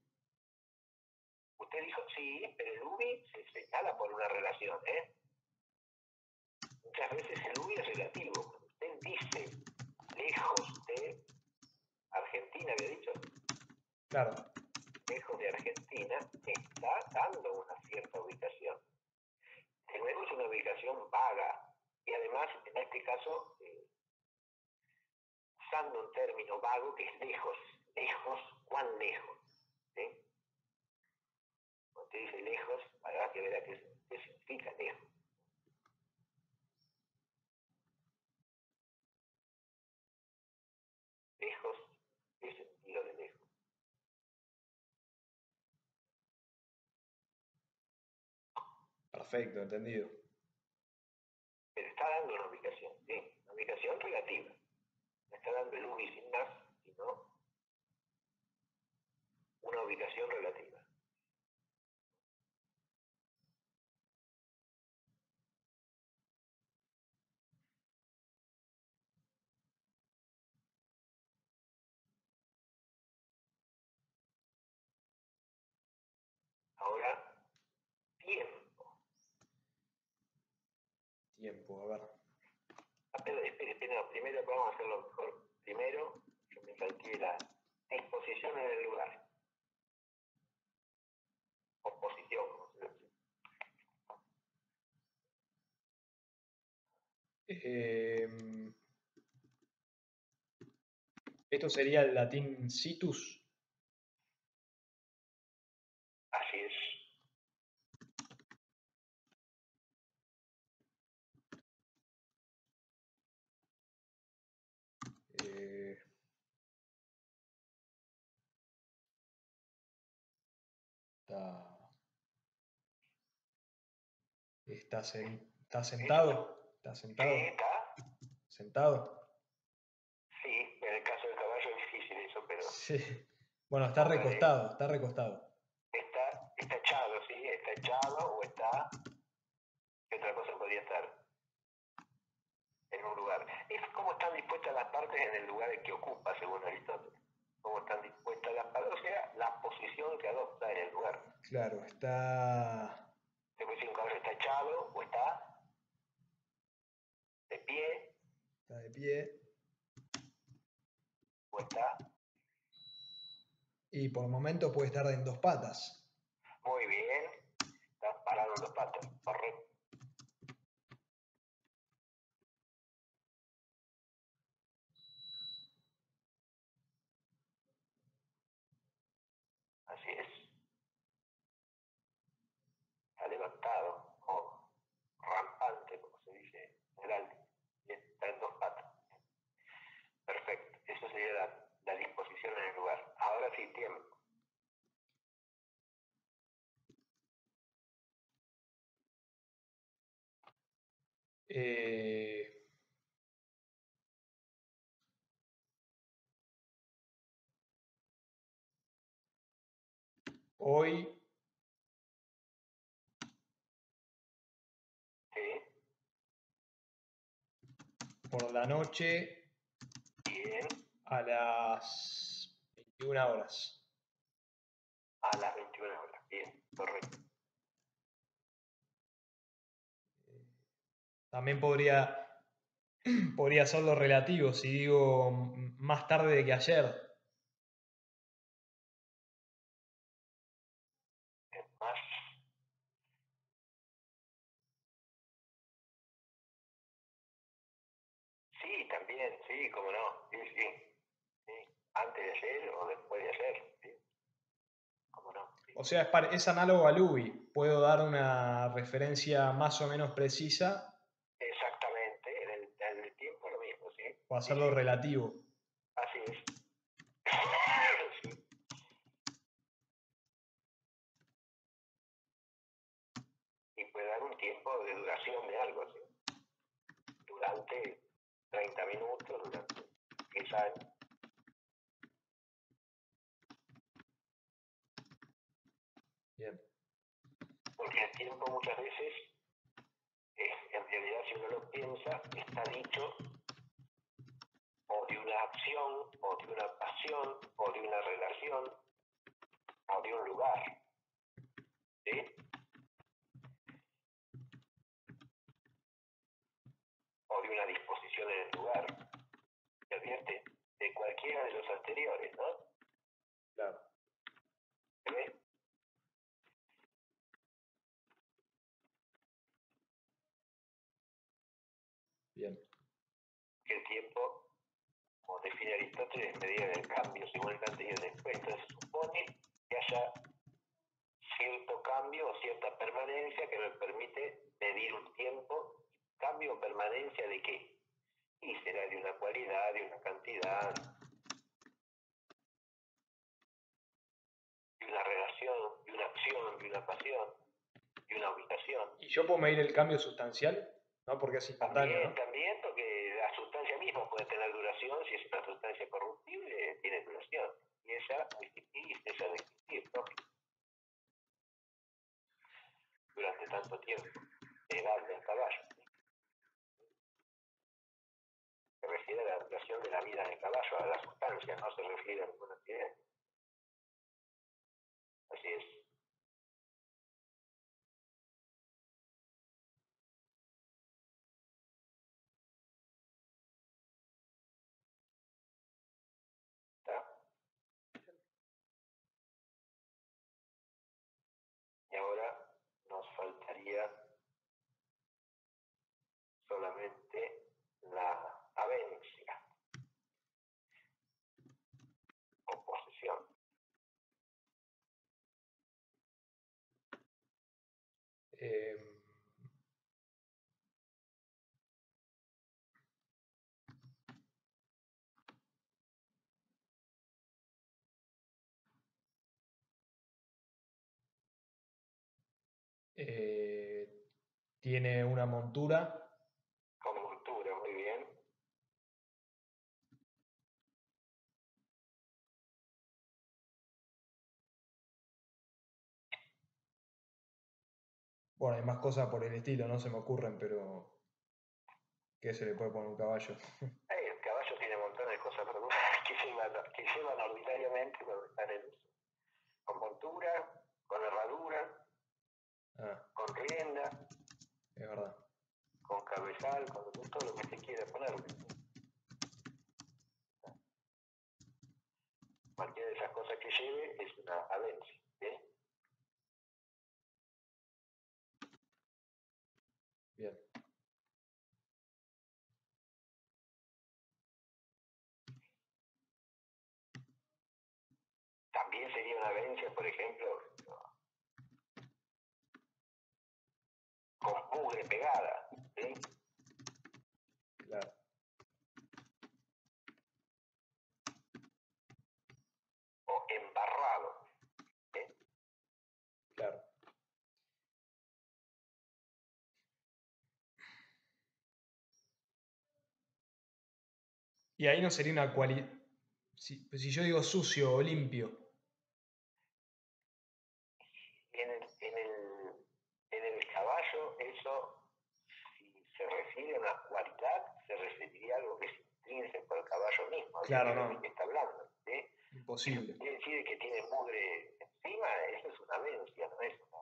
Usted dijo, sí, pero el UBI se señala por una relación, ¿eh? Muchas veces el UBI es relativo. Cuando usted dice lejos de Argentina, había dicho,
Claro,
lejos de Argentina, está dando una cierta ubicación. Es una ubicación vaga y además, en este caso, eh, usando un término vago que es lejos. Lejos, ¿cuán lejos? ¿Sí? Cuando usted dice lejos, habrá que ver a qué, qué significa lejos. Lejos, ¿qué sentido de lejos?
perfecto, entendido.
Pero está dando una ubicación, sí, una ubicación relativa. El UBI sin más, sino una ubicación relativa. Ahora, tiempo.
Tiempo, a ver.
Pero espere, espere, no, primero vamos a hacerlo mejor. Primero, yo me disposición en el lugar. O posición, como se dice.
Em, esto sería el latín situs.
Así es.
eh, está, está, sen- está sentado. Está sentado.
¿Qué está?
Sentado.
Sí, en el caso del caballo es difícil eso, pero
Sí. Bueno, está recostado, está recostado.
está, está echado, sí, está echado o está. ¿Qué otra cosa podría estar? En un lugar. Es como están dispuestas las partes en el lugar que ocupa, según Aristóteles. Cómo están dispuestas las partes, o sea, la posición que adopta en el lugar.
Claro, está.
Se puede decir un caballo está echado o está de pie
Está de pie.
o está
Y por momentos puede estar en dos patas.
muy bien, está parado en dos patas, correcto. Así es. Está levantado, o rampante, como se dice en el alto, y está en dos patas. Perfecto, eso sería la, la disposición en el lugar. Ahora sí, tiempo.
Eh, hoy por la noche a las 21 horas.
A las 21 horas. Bien, correcto.
También podría, podría hacerlo relativo si digo más tarde que ayer.
Más. Sí, también, sí, cómo no. Sí, sí. sí. Antes de ayer o después de ayer. Sí. Cómo no. Sí.
O sea, es, es análogo a Luby. Puedo dar una referencia más o menos precisa o hacerlo relativo.
Así es. Y puede dar un tiempo de duración de algo, ¿sí? Durante 30 minutos, durante 10 años.
Bien.
Porque el tiempo muchas veces, es, en realidad si uno lo piensa, está dicho o de una acción, o o de una relación, o de un lugar. ¿Sí? O de una disposición en el lugar. ¿Se advierte? De cualquiera de los anteriores, ¿no?
Claro.
¿Se ve?
Bien.
que el tiempo, como define Aristóteles, es medida del cambio según el antes y el después. Entonces supone que haya cierto cambio o cierta permanencia que me permite medir un tiempo. ¿Cambio o permanencia de qué? Y será de una cualidad, de una cantidad, de una relación, de una acción, de una pasión, de una ubicación.
¿Y yo puedo medir el cambio sustancial? ¿No? Porque es instantáneo,
También,
¿no?
también, porque la sustancia misma puede tener duración, si es una sustancia corruptible, tiene duración. Y esa existir esa de existir, lógico. Durante tanto tiempo, legal del caballo. Se refiere a la duración de la vida del caballo, a la sustancia, no se refiere a ningún accidente. Así es. Faltaría solamente la avencia o posesión.
Eh, eh, tiene una montura
Con montura, muy bien.
Bueno, hay más cosas por el estilo, no se me ocurren, pero ¿qué se le puede poner un caballo?
El caballo tiene montones de cosas pero que llevan, que llevan ordinariamente en uso. Con montura, con herradura,
Ah,
con rienda,
es verdad.
con cabezal, con todo lo que se quiera ponerle. Cualquiera de esas cosas que lleve es una avencia. ¿sí?
Bien.
También sería una avencia, por ejemplo, con mugre pegada.
Claro.
O embarrado. ¿sí?
Claro. Y ahí no sería una cualidad. Si, si yo digo sucio o limpio,
cualidad, se referiría a algo que es intrínseco al caballo mismo.
Claro, no.
que está hablando. ¿sí?
Imposible.
Quiere decir que tiene mugre encima, eso es una vencia, no es una.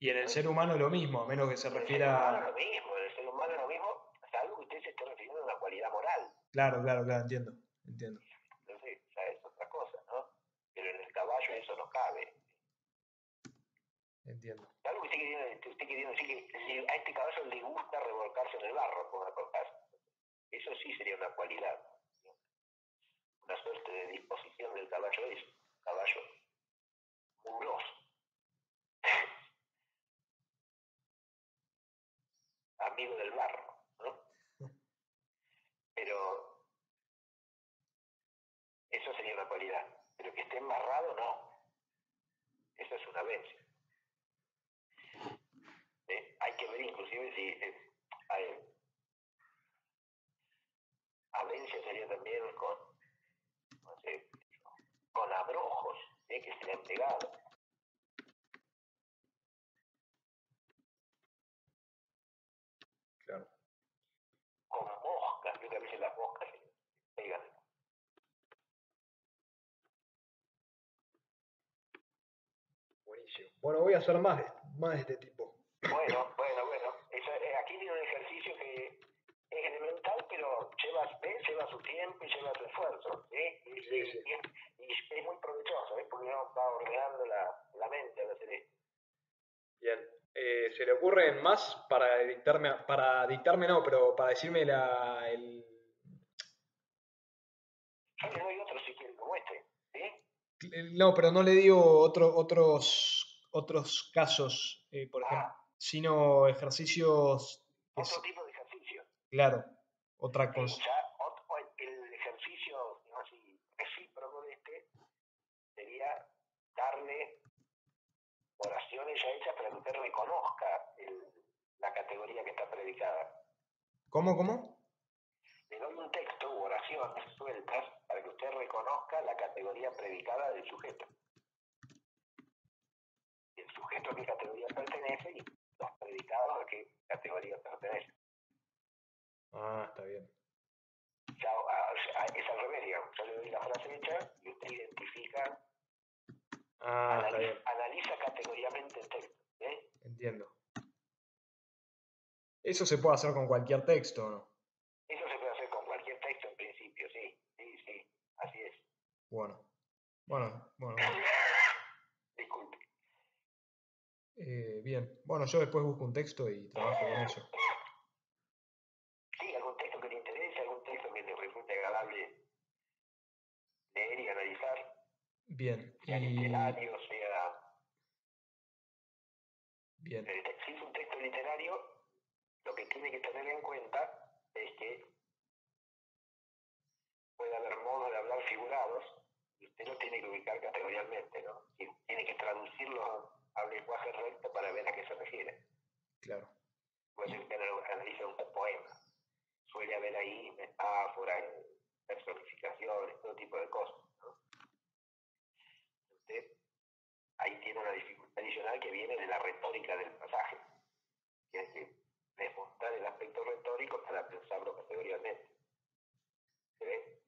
Y en el ser humano lo mismo, a menos que se
En el ser
refiera.
humano lo mismo, en el ser humano lo mismo, salvo que usted se esté refiriendo a una cualidad moral.
Claro, claro, claro, entiendo. Entiendo.
Entonces, ya es otra cosa, ¿no? Pero en el caballo eso no cabe.
Entiendo.
Algo que usted quería, usted quería decir que a este caballo le gusta revolcarse en el barro, por caso. Eso sí sería una cualidad. ¿sí? Una suerte de disposición del caballo es caballo mugroso. Amigo del barro, ¿no? Pero eso sería una cualidad. Pero que esté embarrado, no. Eso es una vencia. Eh, hay que ver inclusive si eh, hay, avencia sería también con no sé, con abrojos que se le han pegado
Claro.
con moscas creo que a veces las moscas se pegan
Buenísimo. Bueno, voy a hacer más de, más de este tipo.
bueno Eso, eh, aquí tiene un ejercicio que es elemental pero lleva ¿ves? lleva su tiempo y lleva su esfuerzo ¿sí? y,
Sí, sí.
y- y es muy provechoso ¿eh? porque uno va ordenando la, la mente al hacer esto
Bien. Eh, ¿Se le ocurren más para dictarme, para dictarme no, pero para decirme la, el...
yo le doy otro si quieren como este ¿sí?
No, pero no le digo otro, otros, otros casos, eh, por ejemplo,
Ah,
sino ejercicios
otro
s-
tipo de ejercicio
claro, otra cosa.
ya ot- o el- el ejercicio no así, recíproco de este sería darle oraciones ya hechas para que usted reconozca el- la categoría que está predicada.
¿Cómo, cómo?
Le doy un texto u oraciones sueltas para que usted reconozca la categoría predicada del sujeto. El sujeto a qué categoría pertenece y los predicados a qué categoría pertenecen.
Ah, está bien.
Es al revés, digamos. Yo le doy la frase hecha y usted identifica
Ah, está
analiza,
bien.
analiza categóricamente el texto. ¿eh?
Entiendo. Eso se puede hacer con cualquier texto, ¿o ¿no?
Eso se puede hacer con cualquier texto en principio, sí, sí, sí, así es.
Bueno. Bueno, bueno. bueno.
Disculpe.
Eh, bien. Bueno, yo después busco un texto y trabajo con eso.
Sí, algún texto que le interese, algún texto que le resulte agradable leer y analizar,
Bien. Y...
literario, sea...
Bien.
Si es un texto literario, lo que tiene que tener en cuenta es que puede haber modos de hablar figurados y usted lo tiene que ubicar categorialmente, ¿no? Y tiene que traducirlo al lenguaje recto para ver a qué se refiere.
Claro.
Puede ser que anal- analice un poema. Suele haber ahí metáforas, personificaciones, todo tipo de cosas, ahí tiene una dificultad adicional que viene de la retórica del pasaje. Que hay que desmontar el aspecto retórico para pensarlo categorialmente. ¿Se ve?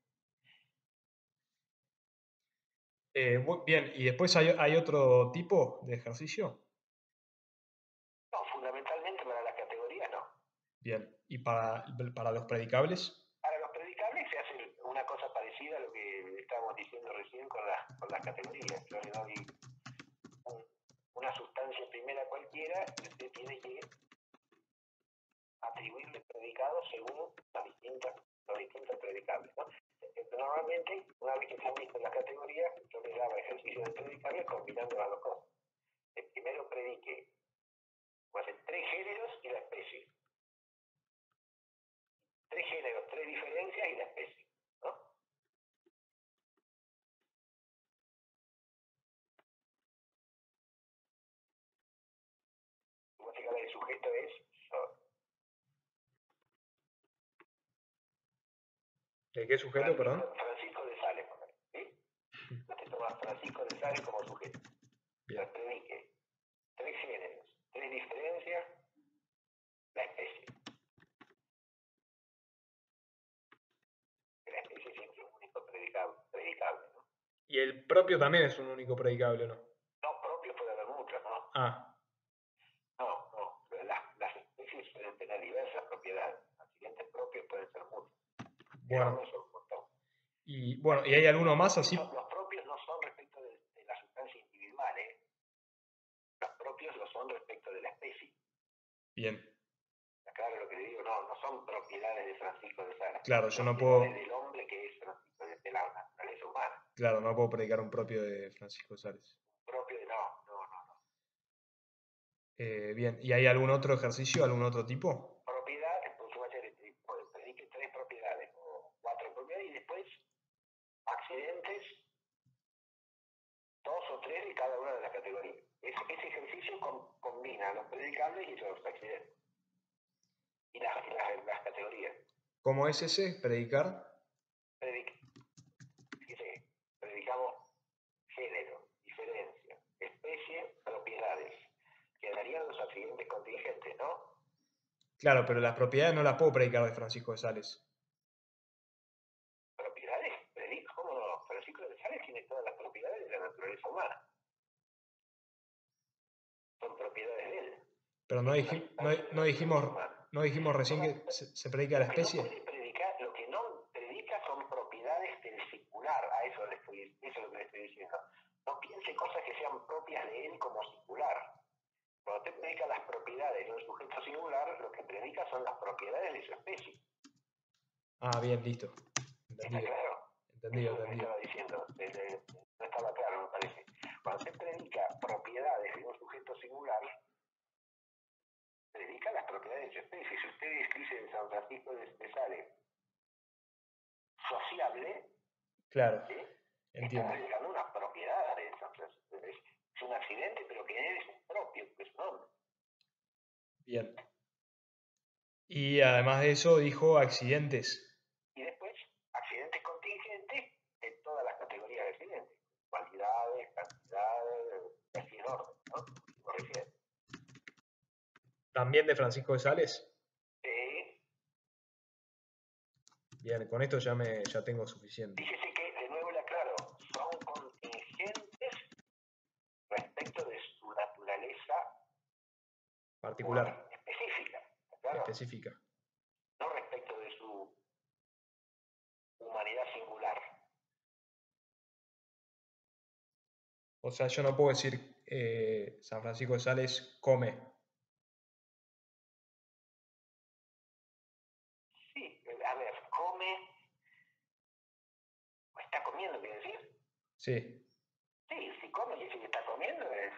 Eh, bien, ¿y después hay, hay otro tipo de ejercicio?
No, fundamentalmente para las categorías no.
Bien, ¿y para, para los predicables?
Para los predicables se hace una cosa parecida a lo que estábamos diciendo recién con las categorías. Yo le doy un- una sustancia primera cualquiera y usted tiene que atribuirle predicados según las distintas, los distintos predicables. Eh, Normalmente, una vez que se han visto las categorías, yo les daba ejercicios de predicables combinando las dos. El primero predique pues, tres géneros y la especie. Tres géneros, tres diferencias y la especie. ¿No? Básicamente el sujeto es.
¿De qué sujeto, perdón?
Francisco de Sales, ¿sí? Te tomas Francisco de Sales como sujeto.
Bien.
Predique tres géneros, tres diferencias, la especie. La especie siempre es un único predicable, predicable, ¿no?
Y el propio también es un único predicable, ¿no?
No, propio puede haber muchos, ¿no?
Ah,
No, no. Las, las especies pueden tener diversas propiedades. Accidentes propios pueden ser muchos.
Bueno. Y bueno, ¿y hay alguno más así?
Los, los propios no son respecto de, de la sustancia individual, ¿eh? Los propios lo son respecto de la especie.
Bien.
Claro lo que le digo, no, no son propiedades de Francisco de Sales.
Claro, yo no puedo,
del hombre que es Francisco de, de la naturaleza humana.
claro, no puedo predicar un propio de Francisco Sales.
Propio de no, no, no, no.
Eh, bien, ¿y hay algún otro ejercicio, algún otro tipo?
Propiedades, pues vaya a predique tres propiedades o cuatro propiedades y después accidentes, dos o tres de cada una de las categorías. Ese, ese ejercicio com- combina los predicables y los accidentes. Y las, y las, las categorías.
¿Cómo es ese? ¿Predicar?
Predic- predicamos género, diferencia, especie, propiedades. Quedarían los accidentes contingentes, ¿no?
Claro, pero las propiedades no las puedo predicar de Francisco de Sales.
Propiedades, predico, ¿cómo no? Francisco de Sales tiene todas las propiedades de la naturaleza humana. Son propiedades de él.
Pero no, diji- no, dijimos, no dijimos recién que se, se predica la especie.
puede predicar, lo que no predica son propiedades del secular, a eso, le estoy, eso es lo que le estoy diciendo. No piense cosas que sean propias de él como singular. Cuando usted predica las propiedades de un sujeto singular, lo que predica son las propiedades de su especie.
Ah, bien, listo.
¿Está
Entendido,
claro?
entendido,
Eso es lo que
entendido.
estaba diciendo. Eh, eh, No estaba claro, me parece. Cuando usted predica propiedades de un sujeto singular, predica las propiedades de su especie. Si usted dice en San Francisco de, de Sales, sociable,
Claro,
¿sí? está
entiendo.
predicando una propiedad de San Francisco. Es, es un accidente, pero que él es un propio, que es un hombre.
Bien. Y además de eso dijo accidentes.
Y después, accidentes contingentes de todas las categorías de accidentes. Cualidades, cantidades, en orden, ¿no?
¿También de Francisco de Sales?
Sí,
Bien, con esto ya me ya tengo suficiente.
Fíjese que, de nuevo le aclaro, son contingentes respecto de su naturaleza
Particular,
específica, ¿está claro?
específica.
no respecto de su humanidad singular.
O sea, yo no puedo decir eh, San Francisco de Sales come.
Sí, eh, a ver, come, o está comiendo, quiere decir.
Sí,
Sí, si come y dice que está comiendo, es,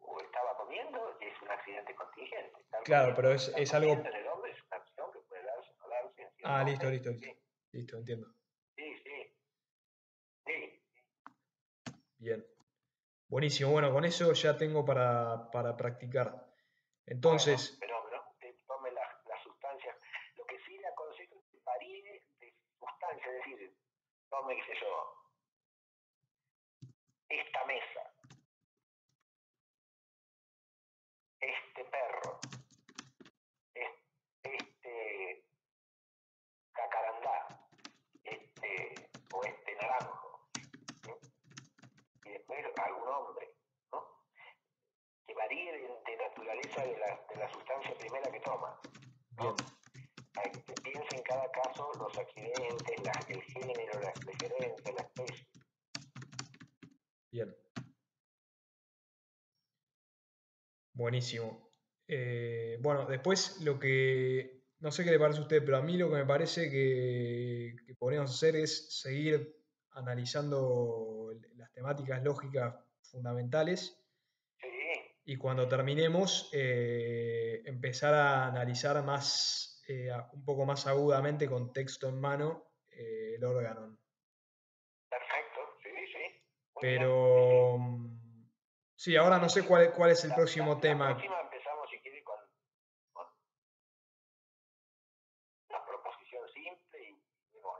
o estaba comiendo, es un accidente contingente.
Claro,
comiendo,
pero es- es algo-
en el hombre es una acción que puede darse o no darse.
Ah, listo, listo, listo. listo, entiendo.
Sí, sí. Sí,
Bien. Buenísimo. Bueno, con eso ya tengo para, para practicar. Entonces,
Bueno, pero, pero usted tome las, las sustancias. Lo que sí le aconsejo es que varíe de sustancia, es decir, tome, qué sé yo, esta mesa, este perro, es- este cacarandá, este o este naranjo, ¿sí? y después algún hombre, ¿no? que varíe de, de naturaleza de la, de la sustancia primera que toma.
bien.
Hay que piense en cada caso los accidentes, la- el género, la preferencia, la especie.
Bien. Buenísimo. Eh, bueno, después lo que, no sé qué le parece a usted, pero a mí lo que me parece que, que podríamos hacer es seguir analizando las temáticas lógicas fundamentales y cuando terminemos eh, empezar a analizar más, eh, a- un poco más agudamente con texto en mano eh, el órgano.
perfecto, sí, sí. Muy.
Pero mm, sí, ahora no sé cuál, cuál es el
La-
próximo
la-
tema.
La próxima empezamos, si quiere, con, con una proposición simple y vemos,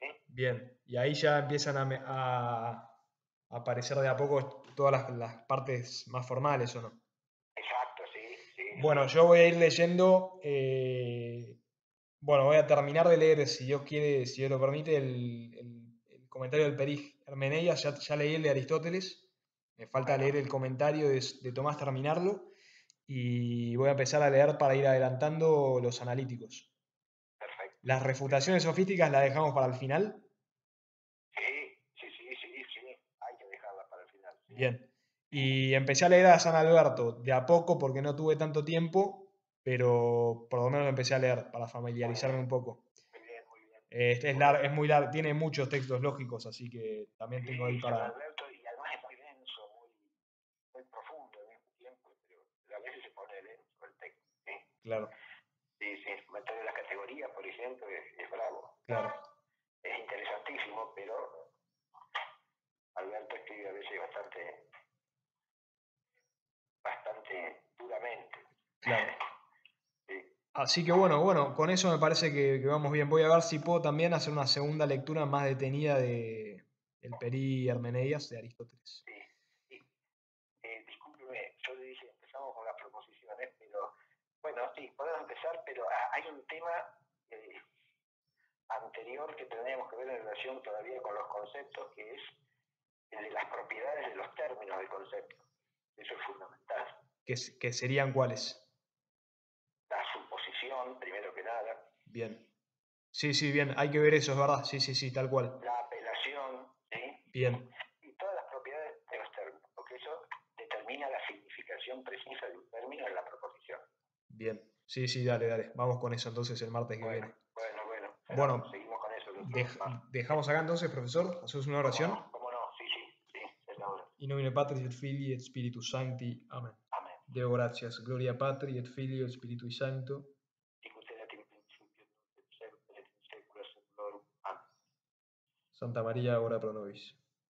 eh,
Bien, y ahí ya empiezan a aparecer de a poco todas las, las partes más formales, ¿o no?
Exacto, sí, sí.
Bueno, yo voy a ir leyendo, eh, bueno, voy a terminar de leer, si Dios quiere, si Dios lo permite, el, el- el comentario del Perij Hermeneias, ya, ya leí el de Aristóteles, me falta leer el comentario de, de Tomás, terminarlo, y voy a empezar a leer para ir adelantando los analíticos.
Perfecto.
Las refutaciones sofísticas las dejamos para el final.
Sí, sí, sí, sí, sí. Hay que dejarla para el final. sí.
Bien. Y empecé a leer a San Alberto de a poco porque no tuve tanto tiempo, pero por lo menos lo empecé a leer para familiarizarme un poco.
Muy bien, muy bien.
Este es, lar- es muy largo, tiene muchos textos lógicos, así que también tengo ahí para...
Alberto, y además es muy denso, muy, muy profundo al mismo tiempo, pero a veces se pone denso el texto. Sí,
Claro,
sí, sí. Meterle las categorías, por ejemplo, es, es bravo.
claro,
Es interesantísimo, pero Alberto escribe a veces bastante, bastante duramente.
claro.
Sí.
Así que bueno, bueno, con eso me parece que, que vamos bien. Voy a ver si puedo también hacer una segunda lectura más detenida de el Peri Hermeneias de Aristóteles.
Sí, sí. Eh, discúlpeme, yo le dije, empezamos con las proposiciones, pero bueno, sí, podemos empezar, pero ah, hay un tema eh, anterior que tendríamos que ver en relación todavía con los conceptos, que es de las propiedades de los términos del concepto. Eso es fundamental.
Que, s- que serían cuáles.
La suposición, primero que nada,
Bien. Sí, sí, bien, hay que ver eso, es verdad. Sí, sí, sí, tal cual.
la apelación, ¿sí?
Bien,
y todas las propiedades de los términos, porque eso determina la significación precisa de un término en la proposición.
bien. Sí, sí, dale, dale. Vamos con eso entonces el martes que
Bueno,
viene.
bueno, bueno.
Bueno,
seguimos con eso.
Dej- dejamos acá entonces, profesor. Hacemos una oración.
¿Cómo no? ¿Cómo no? Sí, sí, sí, es la hora.
In nomine Patris et Filii et Spiritus Sancti. Amén.
Amén.
Deo gratias. Gloria Patri et Filio et Spiritui Sancto. Santa María, ora pro nobis.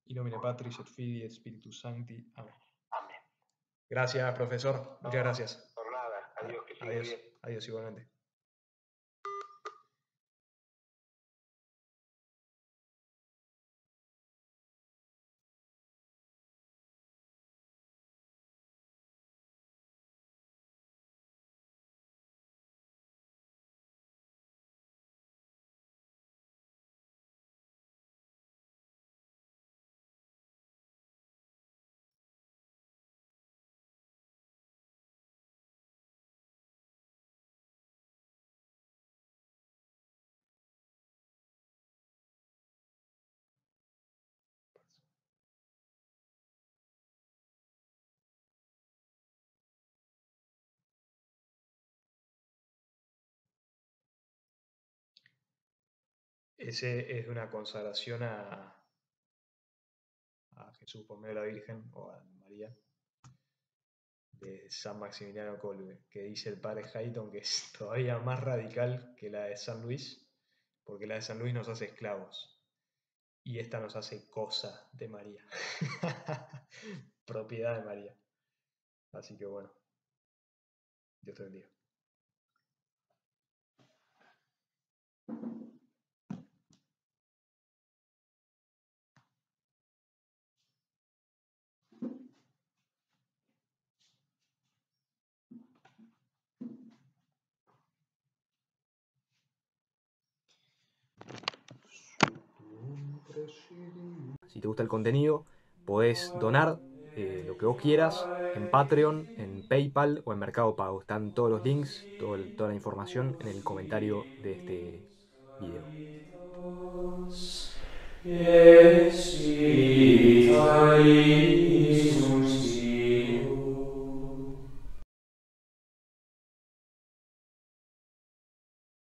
In nomine Patris et Filii et Spiritus Sancti. Amén.
Amén.
Gracias, profesor. Muchas gracias.
Por nada. Adiós, que siga
Adiós.
bien.
Adiós igualmente. Ese es una consagración a, a Jesús por medio de la Virgen o a María de San Maximiliano Kolbe, que dice el padre Hayton que es todavía más radical que la de San Luis, porque la de San Luis nos hace esclavos y esta nos hace cosa de María, propiedad de María. Así que bueno, Dios te bendiga. Si te gusta el contenido, podés donar eh, lo que vos quieras en Patreon, en PayPal o en Mercado Pago. Están todos los links, todo toda la información en el comentario de este video.